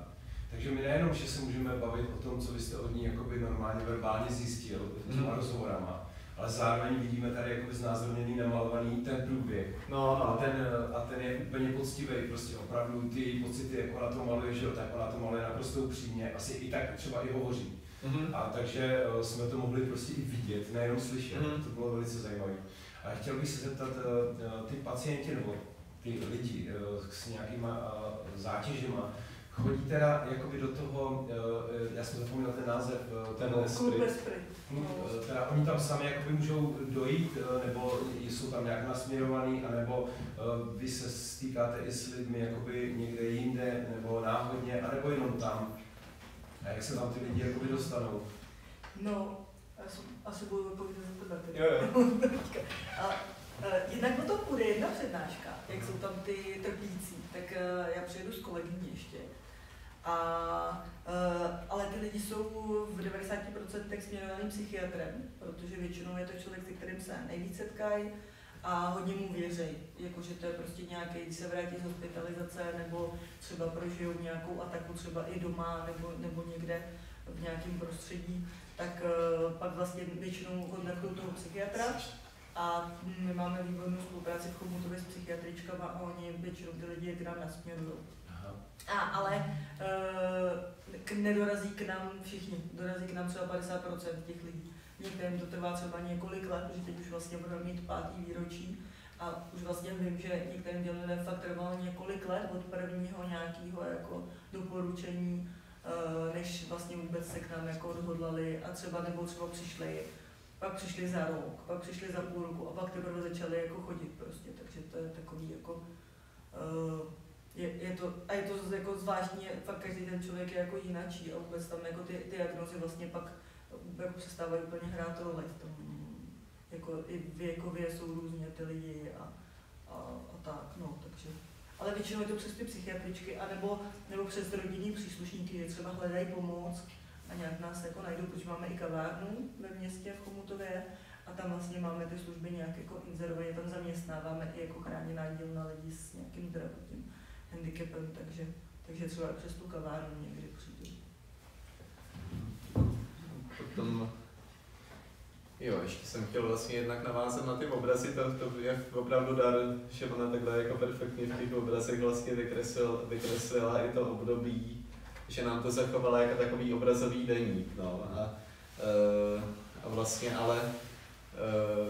Takže my nejenom, že se můžeme bavit o tom, co byste od ní jakoby normálně verbálně zjistil těma mm. rozhovorama, ale zároveň vidíme tady jakoby znázorněný, namalovaný ten průběh. No, no. A, ten, a ten je úplně poctivý, prostě opravdu ty její pocity, jak ona to maluje, že jo, tak ona to maluje naprosto upřímně, asi i tak třeba i hovoří. Mm-hmm. A takže uh, jsme to mohli prostě i vidět, nejenom slyšet, mm-hmm. to bylo velice zajímavé. A chtěl bych se zeptat, uh, ty pacienti nebo ty lidi uh, s nějakýma uh, zátěžema, chodí teda jakoby do toho, uh, já jsem zapomněl ten název, uh, ten Esprit. No, teda oni tam sami jakoby můžou dojít, nebo jsou tam nějak nasměrovaný, anebo vy se stýkáte i s lidmi jakoby někde jinde, nebo náhodně, anebo jenom tam. A jak se tam ty lidi jakoby dostanou? No, asi, asi budu odpovědět za tebe. Jo, jo. a, a, jednak o tom bude jedna přednáška, jak jsou tam ty trpící, tak a, já přijedu s kolegyní ještě. A, uh, ale ty lidi jsou v 90% směrovaným psychiatrem, protože většinou je to člověk, se kterým se nejvíc setkají a hodně mu věří, jakože to je prostě nějaký, když se vrátí z hospitalizace, nebo třeba prožijou nějakou ataku třeba i doma, nebo, nebo někde v nějakém prostředí, tak uh, pak vlastně většinou kontaktují toho psychiatra a my máme výbornou spolupráci v Chomutově s psychiatričkama a oni většinou ty lidi k nám nasměrují. A, ale uh, k, nedorazí k nám všichni, dorazí k nám třeba 50% těch lidí. Některým to trvá třeba několik let, protože teď už vlastně budeme mít pátý výročí. A už vlastně vím, že některým těm lidem fakt trvalo několik let od prvního nějakého jako doporučení, uh, než vlastně vůbec se k nám jako odhodlali a třeba nebo třeba přišli pak přišli za rok, pak přišli za půl roku a pak teprve začali jako chodit prostě, takže to je takový jako, uh, je, je, to, a je to jako zvláštní, fakt každý ten člověk je jako jinačí a vůbec tam jako ty, ty diagnozy vlastně pak jako se stávají úplně hrát roli v tom, jako i věkově jsou různě ty lidi a, a, a tak, no, takže. Ale většinou je to přes ty psychiatričky, anebo, nebo přes rodinní příslušníky, třeba hledají pomoc, a nějak nás jako najdou, protože máme i kavárnu ve městě v Chomutově a tam vlastně máme ty služby nějak jako inzerovaně, tam zaměstnáváme i jako chráněná dílna lidí s nějakým zdravotním handicapem, takže, takže třeba přes tu kavárnu někdy přijdu. Potom Jo, ještě jsem chtěl vlastně jednak navázat na ty obrazy, to, to je opravdu dar, že ona takhle jako perfektně v těch obrazech vlastně vykreslil, vykreslila i to období, že nám to zachovala jako takový obrazový deník. No. A, eh, a vlastně ale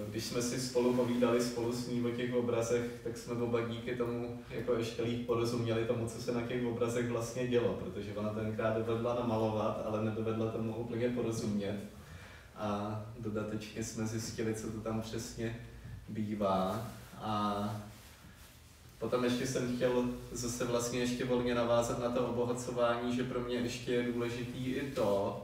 když jsme si spolu povídali spolu s ní o těch obrazech, tak jsme oba díky tomu jako ještě líp porozuměli tomu, co se na těch obrazech vlastně dělo, protože ona tenkrát dovedla namalovat, ale nedovedla tomu úplně porozumět. A dodatečně jsme zjistili, co to tam přesně bývá. A Potom ještě jsem chtěl zase vlastně ještě volně navázat na to obohacování, že pro mě ještě je důležitý i to,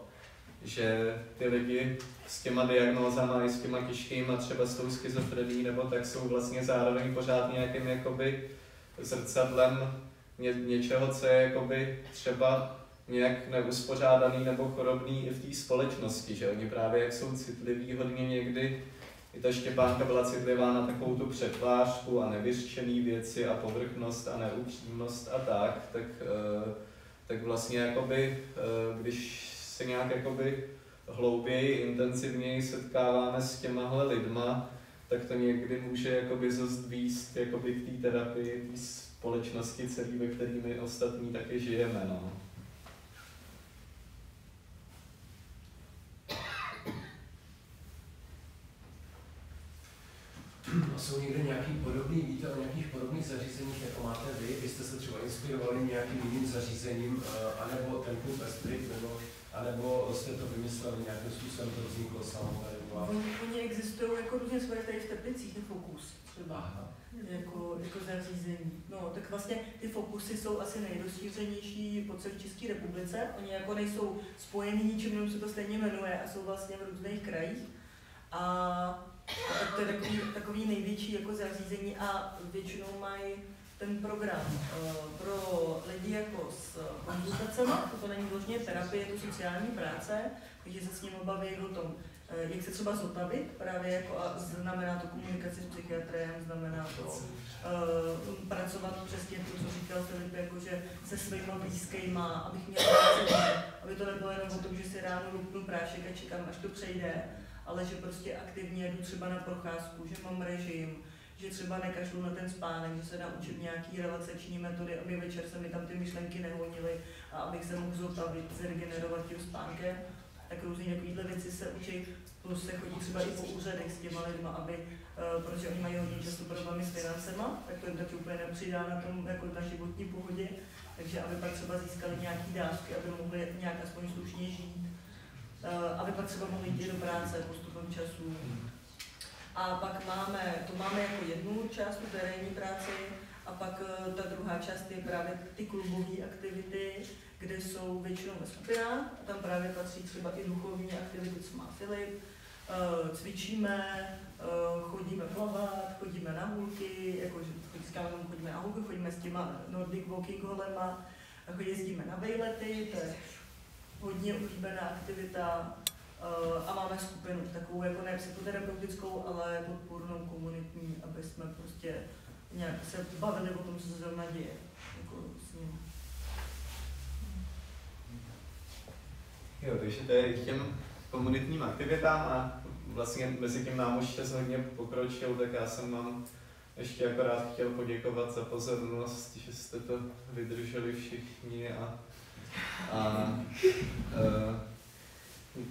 že ty lidi s těma diagnózama i s těma těžkýma, třeba s tou schizofrenií nebo tak, jsou vlastně zároveň pořád nějakým jakoby zrcadlem ně, něčeho, co je jakoby třeba nějak neuspořádaný nebo chorobný i v té společnosti, že oni právě jak jsou citliví hodně někdy i ta Štěpánka byla citlivá na takovou tu přetvářku a nevyřčený věci a povrchnost a neupřímnost a tak, tak, eh, tak vlastně jakoby, eh, když se nějak jakoby hlouběji, intenzivněji setkáváme s těmahle lidma, tak to někdy může jakoby zase výst jakoby k té terapii, té společnosti celý, ve které my ostatní taky žijeme. No. A jsou někde nějaký podobný, víte o nějakých podobných zařízeních, jako máte vy? Vy jste se třeba inspirovali nějakým jiným zařízením, eh, anebo ten klub Esprit, nebo, anebo jste to vymysleli nějakým způsobem, to vzniklo samo tady Oni, oni existují jako různě svoje tady v Teplicích, Fokus třeba. Aha. Jako, jako zařízení. No, tak vlastně ty fokusy jsou asi nejrozšířenější po celé České republice. Oni jako nejsou spojeni ničím, jenom se to stejně jmenuje a jsou vlastně v různých krajích. A tak to je takový, takový největší jako zařízení a většinou mají ten program uh, pro lidi jako s konzultacemi, to není vložně terapie, je to sociální práce, takže se s ním baví o tom, uh, jak se třeba zotavit, právě jako a znamená to komunikaci s psychiatrem, znamená to uh, pracovat přesně to, co říkal Filip, jako že se svými blízkýma, abych měl aby to nebylo jenom o tom, že si ráno lupnu prášek a čekám, až to přejde, ale že prostě aktivně jdu třeba na procházku, že mám režim, že třeba nekašlu na ten spánek, že se naučím nějaký relaxační metody, aby večer se mi tam ty myšlenky nehonily a abych se mohl zotavit, zregenerovat tím spánkem. Tak různé takovéhle věci se učí, plus se chodí třeba i po úřadech s těma lidma, aby, uh, protože oni mají hodně často problémy s financema, tak to jim taky úplně nepřidá na tom jako na životní pohodě, takže aby pak třeba získali nějaký dávky, aby mohli nějak aspoň slušně žít Eh, aby pak třeba mohli jít do práce postupem času. A pak máme, to máme jako jednu část, tu terénní práci, a pak eh, ta druhá část je právě ty klubové aktivity, kde jsou většinou ve skupinách, tam právě patří třeba i duchovní aktivity, co má Filip, eh, cvičíme, chodíme plavat, chodíme na hůlky, jakože chodíme na hůlky, chodíme s těma Nordic Walking holema, jezdíme na vejlety, to je hodně oblíbená aktivita a máme skupinu, takovou jako ne psychoterapeutickou, ale podpornou komunitní, aby jsme prostě nějak se bavili o tom, co se zrovna děje. Jako s nimi. Jo, takže to je k těm komunitním aktivitám a vlastně mezi tím nám už čas hodně pokročil, tak já jsem vám ještě akorát chtěl poděkovat za pozornost, že jste to vydrželi všichni a, a, a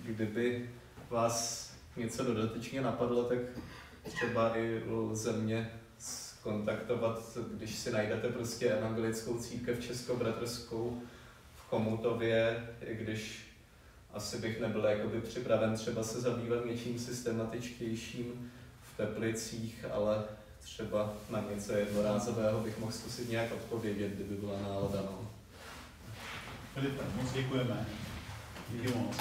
kdyby vás něco dodatečně napadlo, tak třeba i lze mě kontaktovat, když si najdete prostě evangelickou církev českobratrskou v Komutově, i když asi bych nebyl jakoby připraven třeba se zabývat něčím systematičtějším v Teplicích, ale třeba na něco jednorázového bych mohl zkusit nějak odpovědět, kdyby byla nálada. No. Filipe, moc děkujeme. Díky moc.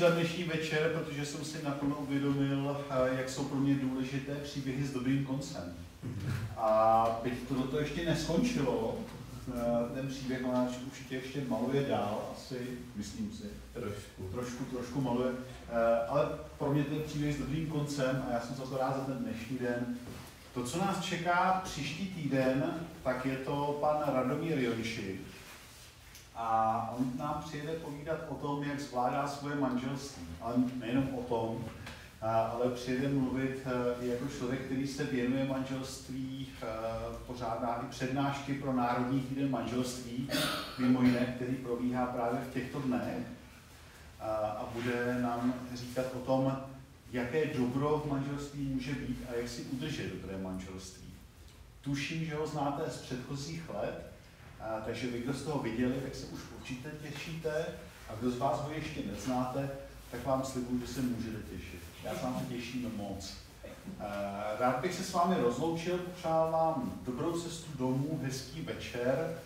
za dnešní večer, protože jsem si naplno uvědomil, eh, jak jsou pro mě důležité příběhy s dobrým koncem. A byť to ještě neskončilo, eh, ten příběh ona určitě ještě maluje dál, asi, myslím si. Trošku. Trošku, trošku maluje. Eh, ale pro mě ten příběh s dobrým koncem a já jsem za to rád za ten dnešní den. To, co nás čeká příští týden, tak je to pan Radomír Jonši. A on nám přijede povídat o tom, jak zvládá svoje manželství. Ale nejenom o tom, ale přijde mluvit e, jako člověk, který se věnuje manželství, e, pořádá i přednášky pro Národní týden manželství, mimo jiné, který probíhá právě v těchto dnech a bude nám říkat o tom, jaké dobro v manželství může být a jak si udržet dobré manželství. Tuším, že ho znáte z předchozích let, takže vy, kdo z toho viděli, tak se už určitě těšíte a kdo z vás ho ještě neznáte, tak vám slibuju, že se můžete těšit. Já se vám těším moc. Rád bych se s vámi rozloučil, přál vám dobrou cestu domů, hezký večer,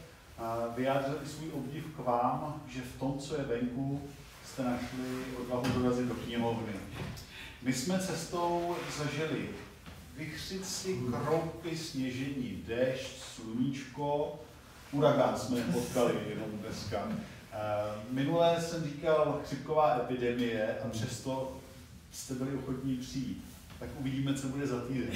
vyjádřil i svůj obdiv k vám, že v tom, co je venku, jste našli odvahu dorazit do knihovny. My jsme cestou zažili vychřici, kroupy, sněžení, déšť, sluníčko, uragán jsme potkali jenom dneska. Minulé jsem říkal chřipková epidemie a přesto jste byli ochotní přijít. Tak uvidíme, co bude za týden.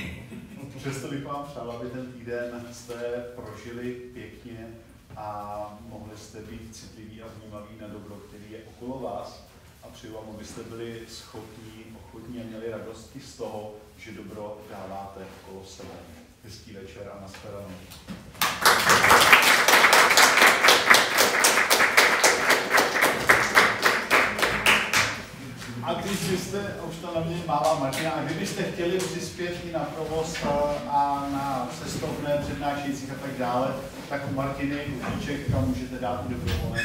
Přesto bych vám přál, aby ten týden jste prožili pěkně a mohli jste být citliví a vnímaví na dobro, který je okolo vás a přeju vám, abyste byli schopní, ochotní a měli radosti z toho, že dobro dáváte okolo sebe. Hezký večer a nashledanou. A když byste, už to na mě mává Martina, a kdybyste chtěli přispět i na provoz a na cestovné přednášejících a tak dále, tak u Martiny, u Číček, kam můžete dát i dobrovolné.